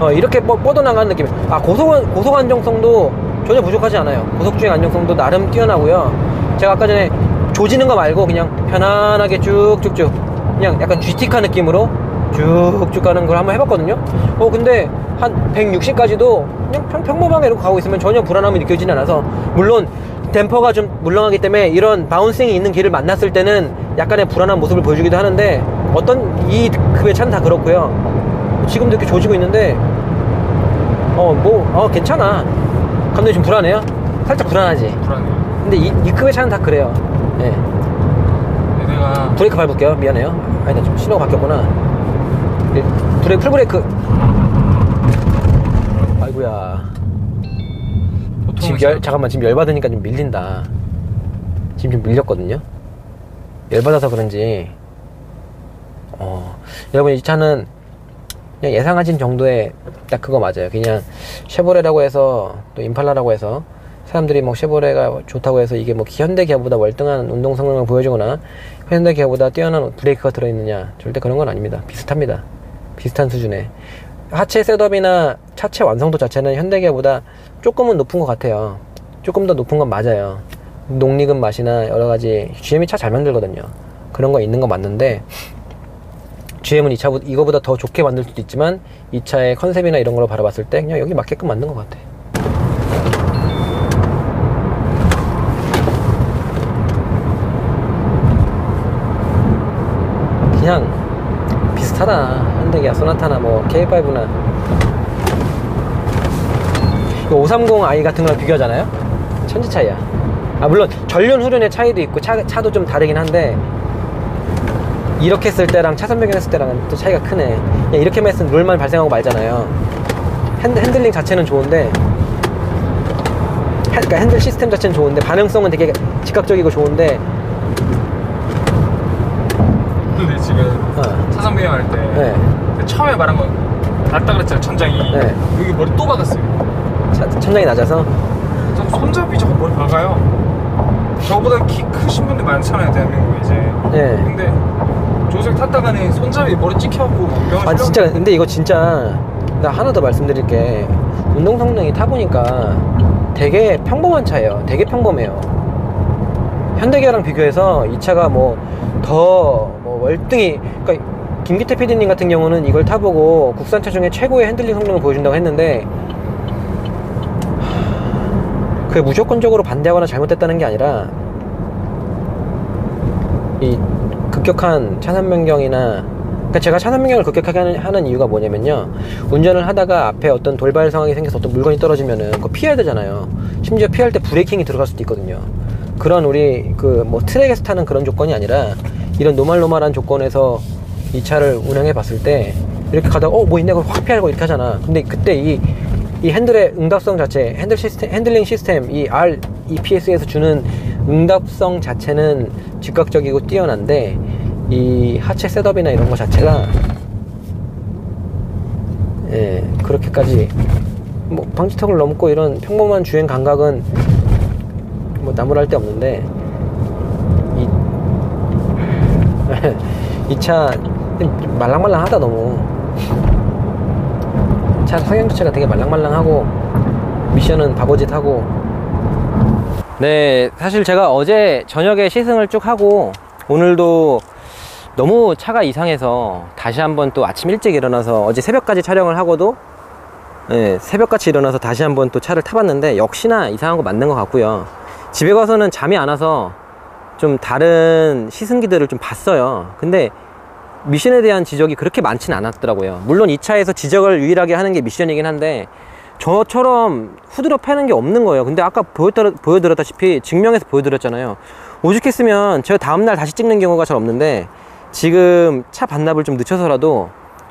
Speaker 3: 어, 이렇게 뻗, 뻗어나가는 느낌. 아 고속 고속 안정성도 전혀 부족하지 않아요. 고속 주행 안정성도 나름 뛰어나고요. 제가 아까 전에 조지는 거 말고 그냥 편안하게 쭉쭉쭉 그냥 약간 GT카 느낌으로 쭉쭉 가는 걸 한번 해봤거든요. 어 근데 한 160까지도 그냥 평, 평범하게 이렇게 가고 있으면 전혀 불안함이 느껴지진 않아서 물론 댐퍼가 좀 물렁하기 때문에 이런 바운싱이 있는 길을 만났을 때는 약간의 불안한 모습을 보여주기도 하는데 어떤 이 급의 차는 다 그렇고요. 지금도 이렇게 조지고 있는데 어뭐 어 괜찮아. 감독님 지금 불안해요? 살짝 불안하지.
Speaker 1: 불안해요.
Speaker 3: 근데 이, 이 급의 차는 다 그래요. 예.
Speaker 1: 근데 내가
Speaker 3: 브레이크 밟을게요. 미안해요. 아니, 나 지금 신호가 바뀌었구나. 예, 브레이크, 풀브레이크. 아이고야.
Speaker 1: 보통
Speaker 3: 지금 열, 잠깐만, 지금 열 받으니까 좀 밀린다. 지금 좀 밀렸거든요. 열 받아서 그런지. 어, 여러분, 이 차는 그냥 예상하신 정도의 딱 그거 맞아요. 그냥 쉐보레라고 해서 또 임팔라라고 해서 사람들이 뭐 쉐보레가 좋다고 해서 이게 뭐 현대 기아보다 월등한 운동 성능을 보여주거나 현대 기아보다 뛰어난 브레이크가 들어있느냐 절대 그런 건 아닙니다. 비슷합니다. 비슷한 수준의 하체 setup이나 차체 완성도 자체는 현대 기아보다 조금은 높은 것 같아요. 조금 더 높은 건 맞아요. 녹리금 맛이나 여러 가지 GM이 차 잘 만들거든요. 그런 거 있는 거 맞는데 GM은 이 차, 이거보다 더 좋게 만들 수도 있지만 이 차의 컨셉이나 이런 걸로 바라봤을 때 그냥 여기 맞게끔 만든 것 같아. 그냥 비슷하다. 현대기아 소나타나 뭐 K5나 530i 같은 거랑 비교하잖아요. 천지 차이야. 아 물론 전륜 후륜의 차이도 있고 차, 차도 좀 다르긴 한데 이렇게 쓸 때랑 차선 변경했을 때랑은 또 차이가 크네. 그냥 이렇게만 했으면 롤만 발생하고 말잖아요. 핸드, 핸들링 자체는 좋은데, 핸, 그러니까 핸들 시스템 자체는 좋은데, 반응성은 되게 즉각적이고 좋은데,
Speaker 1: 근데 지금
Speaker 3: 어.
Speaker 1: 차선 변경할 때
Speaker 3: 네.
Speaker 1: 처음에 말한 건 낮다 그랬잖아요 천장이
Speaker 3: 네.
Speaker 1: 여기 머리 또 박았어요
Speaker 3: 차- 천장이 낮아서
Speaker 1: 저 손잡이 저거 머리 박아요 저보다 키 크신 분들 많잖아요 대한민국에 이제
Speaker 3: 네.
Speaker 1: 근데 조색 탔다가는 손잡이 머리 찍혀갖고 병원
Speaker 3: 아 진짜. 근데 이거 진짜 나 하나 더 말씀드릴 게. 운동 성능이 타보니까 되게 평범한 차예요. 되게 평범해요. 현대기아랑 비교해서 이 차가 뭐 더뭐 월등히 그러니까 김기태 PD님 같은 경우는 이걸 타보고 국산차 중에 최고의 핸들링 성능을 보여준다고 했는데 하, 그게 무조건적으로 반대하거나 잘못됐다는 게 아니라 이 급격한 차선 변경이나 그러니까 제가 차선 변경을 급격하게 하는, 이유가 뭐냐면요. 운전을 하다가 앞에 어떤 돌발 상황이 생겨서 어떤 물건이 떨어지면은 그거 피해야 되잖아요. 심지어 피할 때 braking이 들어갈 수도 있거든요. 그런 우리 그 뭐 트랙에서 타는 그런 조건이 아니라 이런 normal normal한 조건에서 이 차를 운행해 봤을 때 이렇게 가다가 어 뭐 있네. 그걸 확 피하고 이렇게 하잖아. 근데 그때 이 이 핸들의 응답성 자체, 핸들 시스템, 핸들링 시스템, 이 R, EPS에서 주는 응답성 자체는 즉각적이고 뛰어난데 이 하체 setup이나 이런 거 자체가 예 그렇게까지 뭐 방지턱을 넘고 이런 평범한 주행 감각은 뭐 나무랄 데 없는데 이 [LAUGHS] 차 말랑말랑하다 너무. 차 성향 자체가 되게 말랑말랑하고 미션은 바보짓하고. 네 사실 제가 어제 저녁에 시승을 쭉 하고 오늘도 너무 차가 이상해서 다시 한번 또 아침 일찍 일어나서 어제 새벽까지 촬영을 하고도 네, 새벽같이 일어나서 다시 한번 또 차를 타봤는데 역시나 이상한 거 맞는 것 같고요. 집에 가서는 잠이 안 와서 좀 다른 시승기들을 좀 봤어요. 근데 미션에 대한 지적이 그렇게 많지는 않았더라고요. 물론 이 차에서 지적을 유일하게 하는 게 미션이긴 한데 저처럼 후드려 패는 게 없는 거예요. 근데 아까 보여드렸, 보여드렸다시피 증명해서 보여드렸잖아요. 오죽했으면 제가 다음날 다시 찍는 경우가 잘 없는데 지금 차 반납을 좀 늦춰서라도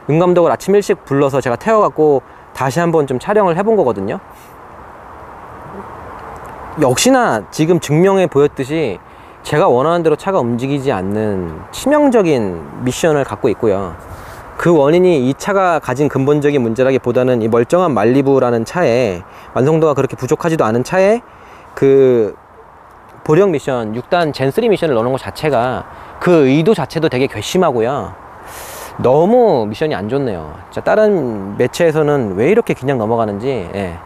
Speaker 3: 윤 감독을 아침 일찍 불러서 제가 태워갖고 다시 한번 좀 촬영을 해본 거거든요 역시나 지금 증명해 보였듯이 제가 원하는 대로 차가 움직이지 않는 치명적인 미션을 갖고 있고요. 그 원인이 이 차가 가진 근본적인 문제라기보다는 이 멀쩡한 말리부라는 차에 완성도가 그렇게 부족하지도 않은 차에 그 보령 미션 6단 젠3 미션을 넣는 것 자체가 그 의도 자체도 되게 괘씸하고요. 너무 미션이 안 좋네요. 자, 다른 매체에서는 왜 이렇게 그냥 넘어가는지 예.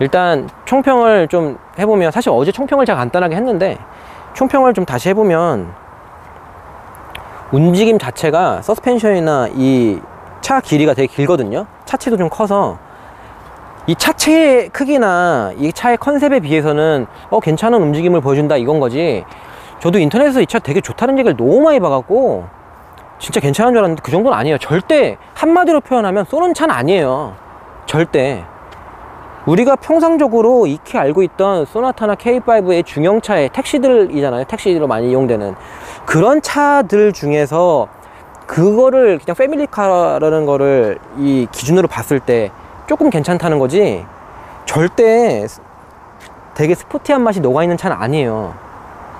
Speaker 3: 일단 총평을 좀 해보면 사실 어제 총평을 제가 간단하게 했는데 총평을 좀 다시 해보면 움직임 자체가 서스펜션이나 이 차 길이가 되게 길거든요 차체도 좀 커서 이 차체의 크기나 이 차의 컨셉에 비해서는 어 괜찮은 움직임을 보여준다 이건 거지 저도 인터넷에서 이 차 되게 좋다는 얘기를 너무 많이 봐갖고 진짜 괜찮은 줄 알았는데 그 정도는 아니에요. 절대 한마디로 표현하면 쏘는 차는 아니에요. 절대. 우리가 평상적으로 익히 알고 있던 소나타나 K5의 중형차의 택시들이잖아요. 택시로 많이 이용되는. 그런 차들 중에서 그거를 그냥 패밀리카라는 거를 이 기준으로 봤을 때 조금 괜찮다는 거지? 절대 되게 스포티한 맛이 녹아있는 차는 아니에요.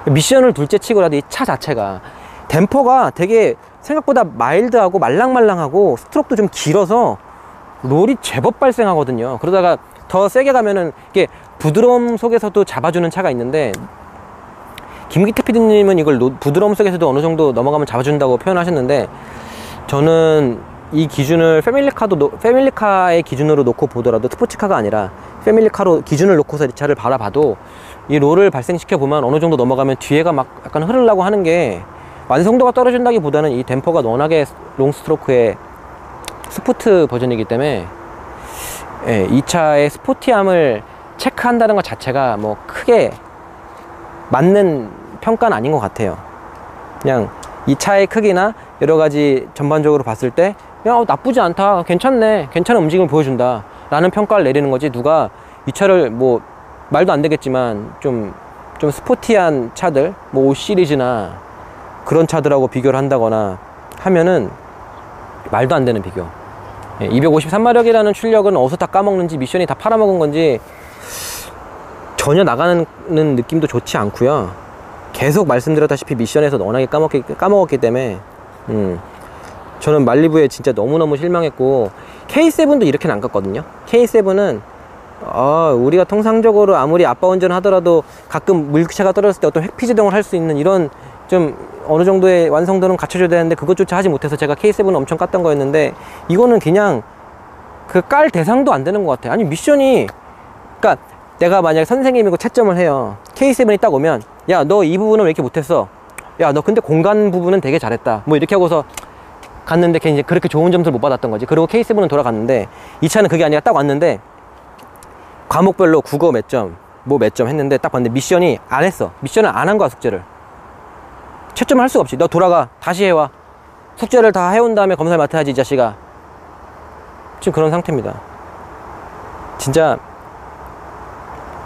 Speaker 3: 미션을 둘째 치고라도 이 차 자체가 댐퍼가 되게 생각보다 마일드하고 말랑말랑하고 스트로크도 좀 길어서 롤이 제법 발생하거든요. 그러다가 더 세게 가면은 이게 부드러움 속에서도 잡아주는 차가 있는데 김기태 PD님은 이걸 노- 부드러움 속에서도 어느 정도 넘어가면 잡아준다고 표현하셨는데 저는 이 기준을 패밀리카도 노- 패밀리카의 기준으로 놓고 보더라도 스포츠카가 아니라 패밀리카로 기준을 놓고서 이 차를 바라봐도 이 롤을 발생시켜 보면 어느 정도 넘어가면 뒤에가 막 약간 흐르려고 하는 게 완성도가 떨어진다기보다는 이 댐퍼가 워낙에 long stroke의 soft 버전이기 때문에 예, 이 차의 스포티함을 체크한다는 것 자체가 뭐 크게 맞는 평가는 아닌 것 같아요. 그냥 이 차의 크기나 여러 가지 전반적으로 봤을 때, 야, 어, 나쁘지 않다. 괜찮네. 괜찮은 움직임을 보여준다. 라는 평가를 내리는 거지. 누가 이 차를 뭐, 말도 안 되겠지만, 좀, 좀 스포티한 차들, 뭐, 5 시리즈나 그런 차들하고 비교를 한다거나 하면은 말도 안 되는 비교. 253마력이라는 출력은 어디서 다 까먹는지 미션이 다 팔아먹은 건지 전혀 나가는 느낌도 좋지 않고요. 계속 말씀드렸다시피 미션에서 워낙에 까먹기, 까먹었기 때문에 음. 저는 말리부에 진짜 너무너무 실망했고 K7도 이렇게는 안 갔거든요. K7은 아, 우리가 통상적으로 아무리 아빠 운전을 하더라도 가끔 물차가 떨어졌을 때 어떤 회피제동을 할 수 있는 이런 좀 어느 정도의 완성도는 갖춰줘야 되는데 그것조차 하지 못해서 제가 K7은 엄청 깠던 거였는데 이거는 그냥 그 깔 대상도 안 되는 것 같아요. 아니 미션이 그러니까 내가 만약에 선생님이고 채점을 해요. K7이 딱 오면 야 너 이 부분은 왜 이렇게 못했어? 야 너 근데 공간 부분은 되게 잘했다. 뭐 이렇게 하고서 갔는데 걔 이제 그렇게 좋은 점수를 못 받았던 거지. 그리고 K7은 돌아갔는데 이 차는 그게 아니라 딱 왔는데 과목별로 국어 몇 점, 뭐 몇 점 했는데 딱 봤는데 미션이 안 했어. 미션을 안 한 거야 숙제를. 채점을 할 수가 없이 너 돌아가 다시 해와. 숙제를 다 해온 다음에 검사를 맡아야지 이 자식아. 지금 그런 상태입니다. 진짜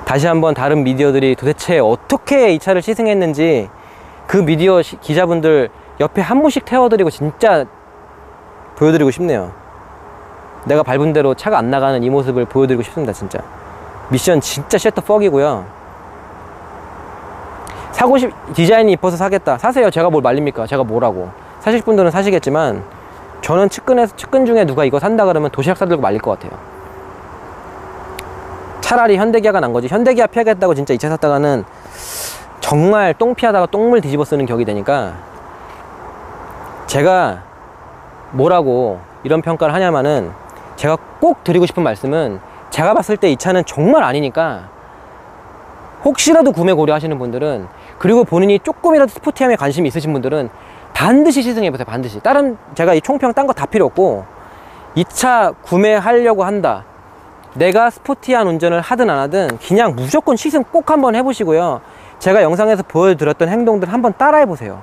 Speaker 3: 다시 한번 다른 미디어들이 도대체 어떻게 이 차를 시승했는지 그 미디어 시- 기자분들 옆에 한 분씩 태워드리고 진짜 보여드리고 싶네요. 내가 밟은 대로 차가 안 나가는 이 모습을 보여드리고 싶습니다, 진짜. 미션 진짜 셔터 퍽이고요. 사고 싶, 디자인이 이뻐서 사겠다. 사세요. 제가 뭘 말립니까? 제가 뭐라고. 사실 분들은 사시겠지만, 저는 측근에서, 측근 중에 누가 이거 산다 그러면 도시락 싸들고 말릴 것 같아요. 차라리 현대기아가 난 거지. 현대기아 피하겠다고 진짜 이 차 샀다가는 정말 똥 피하다가 똥물 뒤집어 쓰는 격이 되니까 제가 뭐라고 이런 평가를 하냐면은 제가 꼭 드리고 싶은 말씀은 제가 봤을 때 이 차는 정말 아니니까 혹시라도 구매 고려하시는 분들은 그리고 본인이 조금이라도 스포티함에 관심이 있으신 분들은 반드시 시승해 보세요 반드시. 다른 제가 이 총평 딴 거 다 필요 없고 이 차 구매하려고 한다. 내가 스포티한 운전을 하든 안 하든 그냥 무조건 시승 꼭 한번 해보시고요. 제가 영상에서 보여드렸던 행동들 한번 따라해 보세요.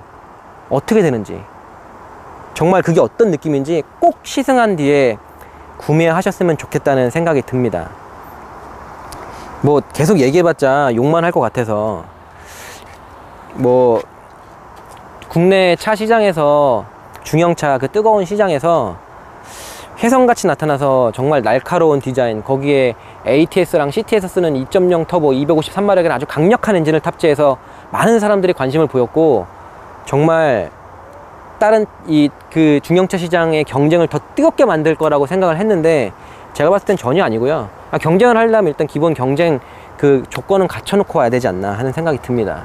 Speaker 3: 어떻게 되는지. 정말 그게 어떤 느낌인지 꼭 시승한 뒤에 구매하셨으면 좋겠다는 생각이 듭니다. 뭐 계속 얘기해봤자 욕만 할 것 같아서 뭐 국내 차 시장에서 중형차 그 뜨거운 시장에서 혜성같이 나타나서 정말 날카로운 디자인 거기에 ATS랑 CT에서 쓰는 2.0 터보 253마력의 아주 강력한 엔진을 탑재해서 많은 사람들이 관심을 보였고 정말 다른 이 그 중형차 시장의 경쟁을 더 뜨겁게 만들 거라고 생각을 했는데 제가 봤을 땐 전혀 아니고요. 아, 경쟁을 하려면 일단 기본 경쟁 그 조건은 갖춰놓고 와야 되지 않나 하는 생각이 듭니다.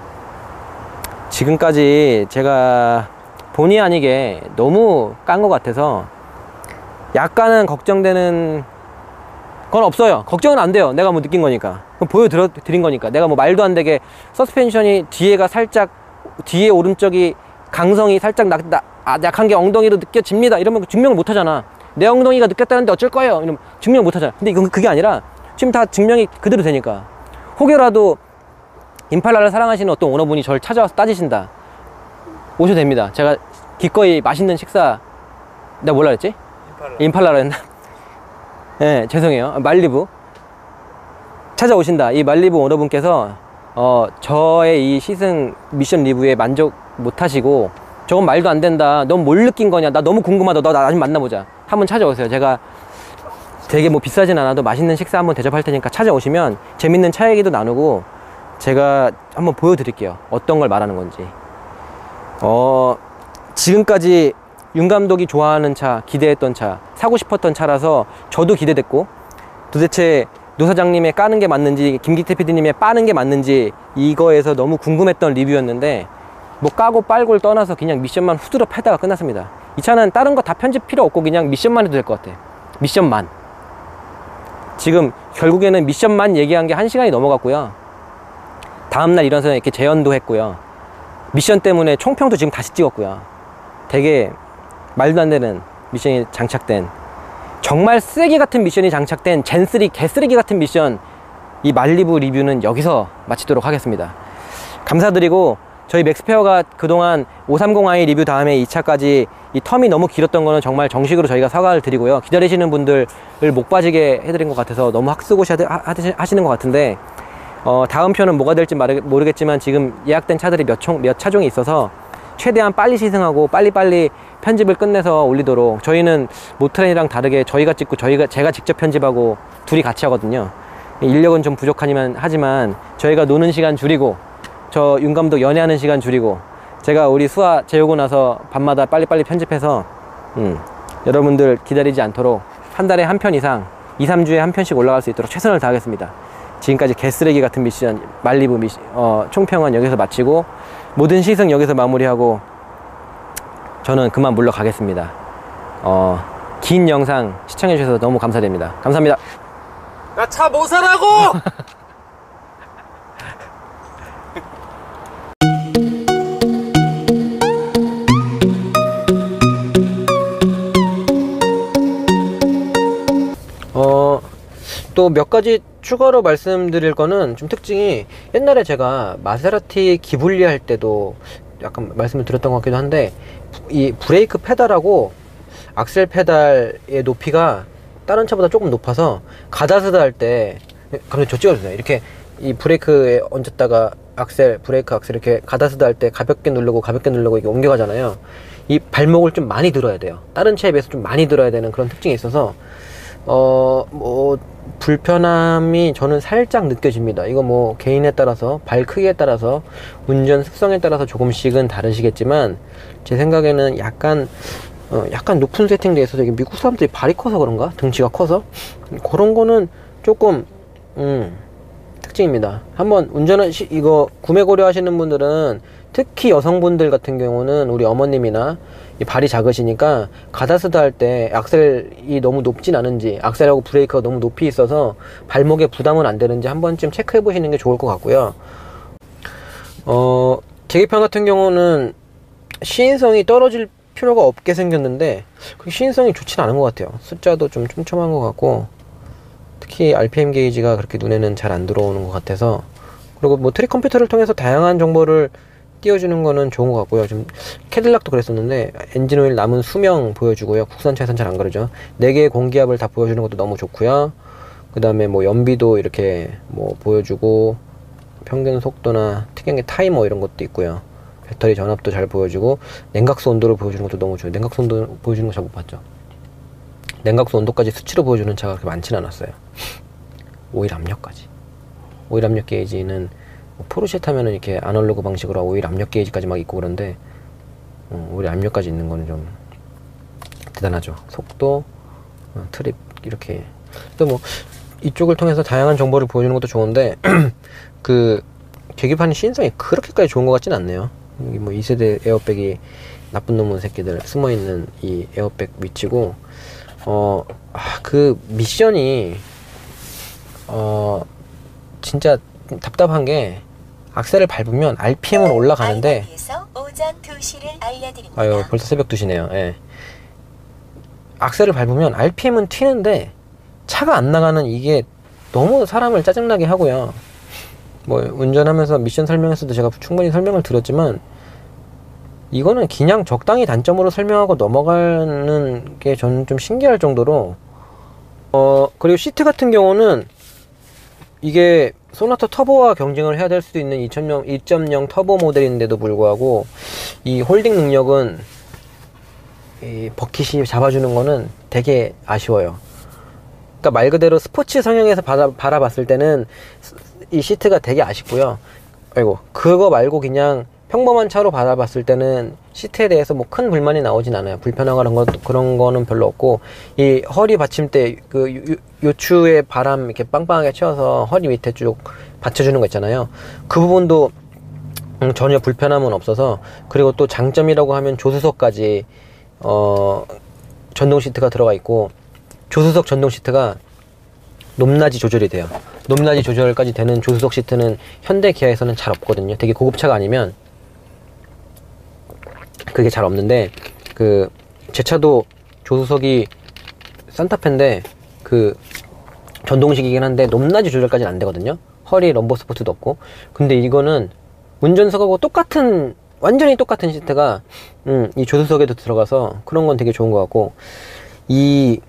Speaker 3: 지금까지 제가 본의 아니게 너무 깐 것 같아서 약간은 걱정되는 건 없어요. 걱정은 안 돼요. 내가 뭐 느낀 거니까. 그럼 보여드려 드린 거니까. 내가 뭐 말도 안 되게 서스펜션이 뒤에가 살짝 뒤에 오른쪽이 강성이 살짝 나, 나, 아, 약한 게 엉덩이로 느껴집니다. 이러면 증명을 못 하잖아. 내 엉덩이가 느꼈다는데 어쩔 거예요. 이러면 증명 못 하잖아. 근데 이건 그게 아니라 지금 다 증명이 그대로 되니까. 혹여라도 임팔라를 사랑하시는 어떤 오너분이 저를 찾아와서 따지신다. 오셔도 됩니다. 제가 기꺼이 맛있는 식사, 내가 뭐라 그랬지? 임팔라. 라 했나? [LAUGHS] 예, 죄송해요. 말리부. 찾아오신다. 이 말리부 오너분께서, 어, 저의 이 시승 미션 리뷰에 만족 못 하시고, 저건 말도 안 된다. 넌 뭘 느낀 거냐? 나 너무 궁금하다. 너 나중에 만나보자. 한번 찾아오세요. 제가 되게 뭐 비싸진 않아도 맛있는 식사 한번 대접할 테니까 찾아오시면 재밌는 차 얘기도 나누고 제가 한번 보여드릴게요. 어떤 걸 말하는 건지. 어, 지금까지 윤 감독이 좋아하는 차, 기대했던 차, 사고 싶었던 차라서 저도 기대됐고 도대체 노 사장님의 까는 게 맞는지 김기태 PD님의 빠는 게 맞는지 이거에서 너무 궁금했던 리뷰였는데 뭐 까고 빨고를 떠나서 그냥 미션만 후드려 패다가 끝났습니다. 이 차는 다른 거 다 편집 필요 없고 그냥 미션만 해도 될 것 같아. 미션만. 지금 결국에는 미션만 얘기한 게 한시간이 넘어갔고요. 다음날 일어나서 이렇게 재연도 했고요. 미션 때문에 총평도 지금 다시 찍었고요. 되게 말도 안 되는 미션이 장착된 정말 쓰레기 같은 미션이 장착된 젠3 개쓰레기 같은 미션 이 말리부 리뷰는 여기서 마치도록 하겠습니다. 감사드리고 저희 맥스페어가 그동안 530i 리뷰 다음에 이 차까지 이 텀이 너무 길었던 거는 정말 정식으로 저희가 사과를 드리고요. 기다리시는 분들을 목 빠지게 해드린 것 같아서 너무 학수고시 하시는 것 같은데 어, 다음 편은 뭐가 될지 모르겠지만 지금 예약된 차들이 몇, 총, 몇 차종이 있어서 최대한 빨리 시승하고 빨리빨리 편집을 끝내서 올리도록 저희는 모트렌이랑 다르게 저희가 찍고 저희가 제가 직접 편집하고 둘이 같이 하거든요. 인력은 좀 부족하지만 하지만 저희가 노는 시간 줄이고 저 윤 감독 연애하는 시간 줄이고 제가 우리 수아 재우고 나서 밤마다 빨리빨리 편집해서 음, 여러분들 기다리지 않도록 한 달에 한 편 이상 2, 3주에 한 편씩 올라갈 수 있도록 최선을 다하겠습니다. 지금까지 개쓰레기 같은 미션 말리부 미션 어, 총평은 여기서 마치고 모든 시승 여기서 마무리하고 저는 그만 물러가겠습니다. 어, 긴 영상 시청해 주셔서 너무 감사드립니다. 감사합니다.
Speaker 1: 나 차 못 사라고! [LAUGHS]
Speaker 3: 또 몇 가지 추가로 말씀드릴 거는 좀 특징이 옛날에 제가 마세라티 기블리 할 때도 약간 말씀을 드렸던 것 같기도 한데 이 브레이크 페달하고 악셀 페달의 높이가 다른 차보다 조금 높아서 가다 서다 할때 감독님 저 찍어주세요. 이렇게 이 브레이크에 얹었다가 악셀 브레이크 악셀 이렇게 가다 서다 할때 가볍게 누르고 가볍게 누르고 이게 옮겨가잖아요. 이 발목을 좀 많이 들어야 돼요. 다른 차에 비해서 좀 많이 들어야 되는 그런 특징이 있어서 어, 뭐, 불편함이 저는 살짝 느껴집니다. 이거 뭐, 개인에 따라서, 발 크기에 따라서, 운전 습성에 따라서 조금씩은 다르시겠지만, 제 생각에는 약간, 어, 약간 높은 세팅돼 있어서, 이게 미국 사람들이 발이 커서 그런가? 등치가 커서? 그런 거는 조금, 음, 특징입니다. 한번 운전을, 시- 이거 구매 고려하시는 분들은, 특히 여성분들 같은 경우는 우리 어머님이나 이 발이 작으시니까 가다스드 할때 악셀이 너무 높진 않은지 악셀하고 브레이크가 너무 높이 있어서 발목에 부담은 안 되는지 한 번쯤 체크해 보시는 게 좋을 것 같고요. 어, 계기판 같은 경우는 시인성이 떨어질 필요가 없게 생겼는데 그 시인성이 좋진 않은 것 같아요. 숫자도 좀 촘촘한 것 같고 특히 RPM 게이지가 그렇게 눈에는 잘 안 들어오는 것 같아서 그리고 뭐 trip 컴퓨터를 통해서 다양한 정보를 띄워주는 거는 좋은 것 같고요. 좀 캐딜락도 그랬었는데 엔진 오일 남은 수명 보여주고요. 국산차에선 잘 안 그러죠. 4개의 공기압을 다 보여주는 것도 너무 좋고요. 그 다음에 뭐 연비도 이렇게 뭐 보여주고 평균 속도나 특이한 게 타이머 이런 것도 있고요. 배터리 전압도 잘 보여주고 냉각수 온도를 보여주는 것도 너무 좋아요. 냉각수 온도 보여주는 거 잘 못 봤죠. 냉각수 온도까지 수치로 보여주는 차가 그렇게 많지는 않았어요. 오일 압력까지. 오일 압력 게이지는 뭐 포르쉐 타면은 이렇게 아날로그 방식으로 오일 압력 게이지까지 막 있고 그런데 어, 오일 압력까지 있는 거는 좀 대단하죠. 속도, 어, trip 이렇게. 또 뭐 이쪽을 통해서 다양한 정보를 보여주는 것도 좋은데 [CLEARS THROAT] 그 계기판 시인성이 그렇게까지 좋은 것 같진 않네요. 여기 뭐 2세대 에어백이 나쁜 놈의 새끼들 숨어 있는 이 에어백 위치고 어 그 미션이 어 진짜 답답한 게 악셀을 밟으면 RPM은 올라가는데
Speaker 5: 아이에서 오전 2시를 알려드립니다.
Speaker 3: 아유 벌써 새벽 2시네요 예. 악셀을 밟으면 RPM은 튀는데 차가 안 나가는 이게 너무 사람을 짜증나게 하고요 뭐 운전하면서 미션 설명에서도 제가 충분히 설명을 드렸지만 이거는 그냥 적당히 단점으로 설명하고 넘어가는 게 저는 좀 신기할 정도로 어 그리고 시트 같은 경우는 이게 소나타 터보와 경쟁을 해야 될 수도 있는 2.0, 2.0 터보 모델인데도 불구하고 이 holding 능력은 이 버킷이 잡아주는 거는 되게 아쉬워요. 그러니까 말 그대로 스포츠 성향에서 바라, 바라봤을 때는 스- 이 시트가 되게 아쉽고요. 아이고 그거 말고 그냥 평범한 차로 바라봤을 때는 시트에 대해서 뭐 큰 불만이 나오진 않아요. 불편하거나 그런, 거는 별로 없고 이 허리 받침대 그 요추에 바람 이렇게 빵빵하게 채워서 허리 밑에 쭉 받쳐주는 거 있잖아요. 그 부분도 음, 전혀 불편함은 없어서 그리고 또 장점이라고 하면 조수석까지 어 전동 시트가 들어가 있고 조수석 전동 시트가 높낮이 조절이 돼요. 높낮이 조절까지 되는 조수석 시트는 현대 기아에서는 잘 없거든요. 되게 고급차가 아니면 그게 잘 없는데 그 제 차도 조수석이 산타페인데 그 전동식이긴 한데 높낮이 조절까지는 안 되거든요. 허리 럼버 스포트도 없고. 근데 이거는 운전석하고 똑같은 완전히 똑같은 시트가 음, 이 조수석에도 들어가서 그런 건 되게 좋은 것 같고 이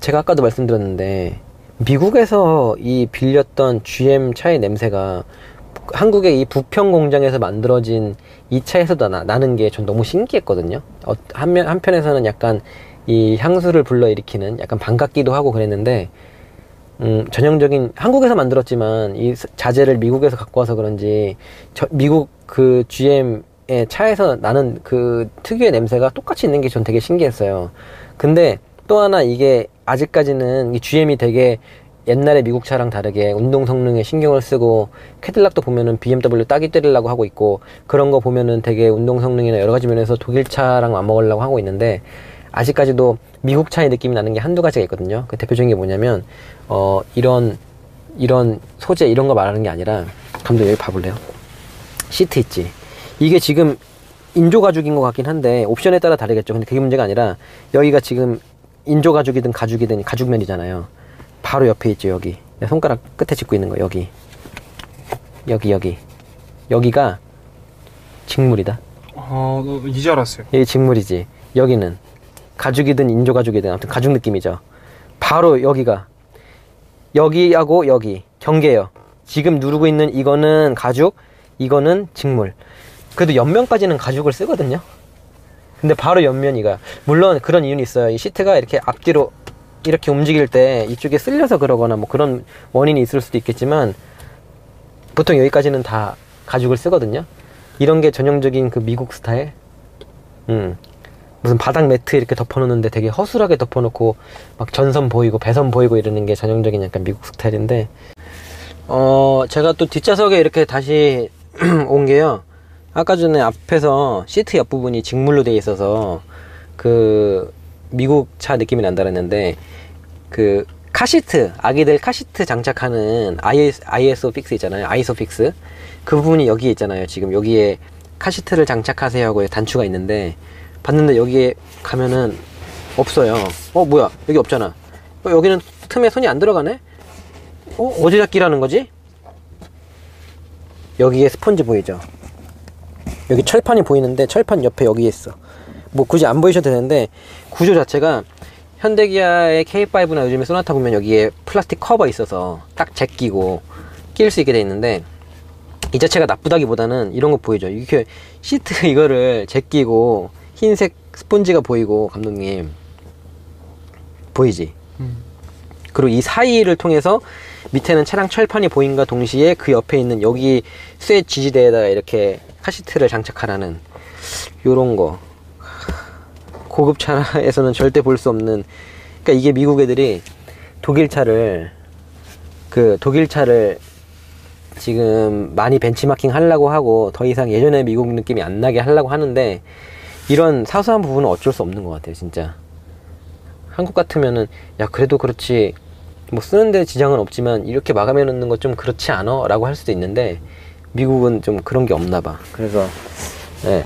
Speaker 3: 제가 아까도 말씀드렸는데 미국에서 이 빌렸던 GM 차의 냄새가 한국의 이 부평 공장에서 만들어진 이 차에서도 나, 나는 게 전 너무 신기했거든요. 어, 한면 한편에서는 약간 이 향수를 불러일으키는 약간 반갑기도 하고 그랬는데 음, 전형적인 한국에서 만들었지만 이 스- 자재를 미국에서 갖고 와서 그런지 저, 미국 그 GM 차에서 나는 그 특유의 냄새가 똑같이 있는 게 전 되게 신기했어요. 근데 또 하나 이게 아직까지는 이 GM이 되게 옛날에 미국 차랑 다르게 운동 성능에 신경을 쓰고 캐딜락도 보면은 BMW 따기 때리려고 하고 있고 그런 거 보면은 되게 운동 성능이나 여러 가지 면에서 독일 차랑 맞먹으려고 하고 있는데 아직까지도 미국 차의 느낌이 나는 게 한두 가지가 있거든요. 그 대표적인 게 뭐냐면 어 이런 이런 소재 이런 거 말하는 게 아니라 감독 여기 봐볼래요? 시트 있지. 이게 지금 인조 가죽인 것 같긴 한데 옵션에 따라 다르겠죠. 근데 그게 문제가 아니라 여기가 지금 인조 가죽이든 가죽이든 가죽면이잖아요. 바로 옆에 있죠 여기. 내 손가락 끝에 짚고 있는 거 여기. 여기 여기. 여기가 직물이다.
Speaker 1: 어, 이제 알았어요.
Speaker 3: 여기 직물이지. 여기는 가죽이든 인조 가죽이든 아무튼 가죽 느낌이죠. 바로 여기가 여기하고 여기 경계요. 지금 누르고 있는 이거는 가죽, 이거는 직물. 그래도 옆면까지는 가죽을 쓰거든요. 근데 바로 옆면이가 물론 그런 이유는 있어요. 이 시트가 이렇게 앞뒤로 이렇게 움직일 때 이쪽에 쓸려서 그러거나 뭐 그런 원인이 있을 수도 있겠지만 보통 여기까지는 다 가죽을 쓰거든요. 이런 게 전형적인 그 미국 스타일. 음. 무슨 바닥 매트 이렇게 덮어놓는데 되게 허술하게 덮어놓고 막 전선 보이고 배선 보이고 이러는 게 전형적인 약간 미국 스타일인데 어 제가 또 뒷좌석에 이렇게 다시 [CLEARS THROAT] 온 게요. 아까 전에 앞에서 시트 옆부분이 직물로 돼 있어서 그 미국 차 느낌이 난다 그랬는데 그 카시트 아기들 카시트 장착하는 IS, ISOFIX 있잖아요. ISOFIX. 그 부분이 여기에 있잖아요. 지금 여기에 카시트를 장착하세요 하고 단추가 있는데 봤는데 여기에 가면은 없어요. 어 뭐야? 여기 없잖아. 어, 여기는 틈에 손이 안 들어가네? 어 어디다 끼라는 거지? 여기에 스펀지 보이죠? 여기 철판이 보이는데 철판 옆에 여기에 있어. 뭐 굳이 안 보이셔도 되는데 구조 자체가 현대기아의 K5나 요즘에 소나타 보면 여기에 플라스틱 커버 있어서 딱 제끼고 끼울 수 있게 돼 있는데 이 자체가 나쁘다기보다는 이런 거 보이죠? 이렇게 시트 [LAUGHS] 이거를 제끼고 흰색 스폰지가 보이고 감독님. 보이지?
Speaker 1: 음.
Speaker 3: 그리고 이 사이를 통해서 밑에는 차량 철판이 보인과 동시에 그 옆에 있는 여기 쇠 지지대에다가 이렇게 카시트를 장착하라는 요런 거. 고급 차에서는 절대 볼 수 없는. 그러니까 이게 미국 애들이 독일 차를 그 독일 차를 지금 많이 벤치마킹 하려고 하고 더 이상 예전의 미국 느낌이 안 나게 하려고 하는데 이런 사소한 부분은 어쩔 수 없는 것 같아요 진짜. 한국 같으면은 야 그래도 그렇지. 뭐 쓰는데 지장은 없지만 이렇게 마감해 놓는 거 좀 그렇지 않아? 라고 할 수도 있는데 미국은 좀 그런 게 없나 봐. 그래서 네,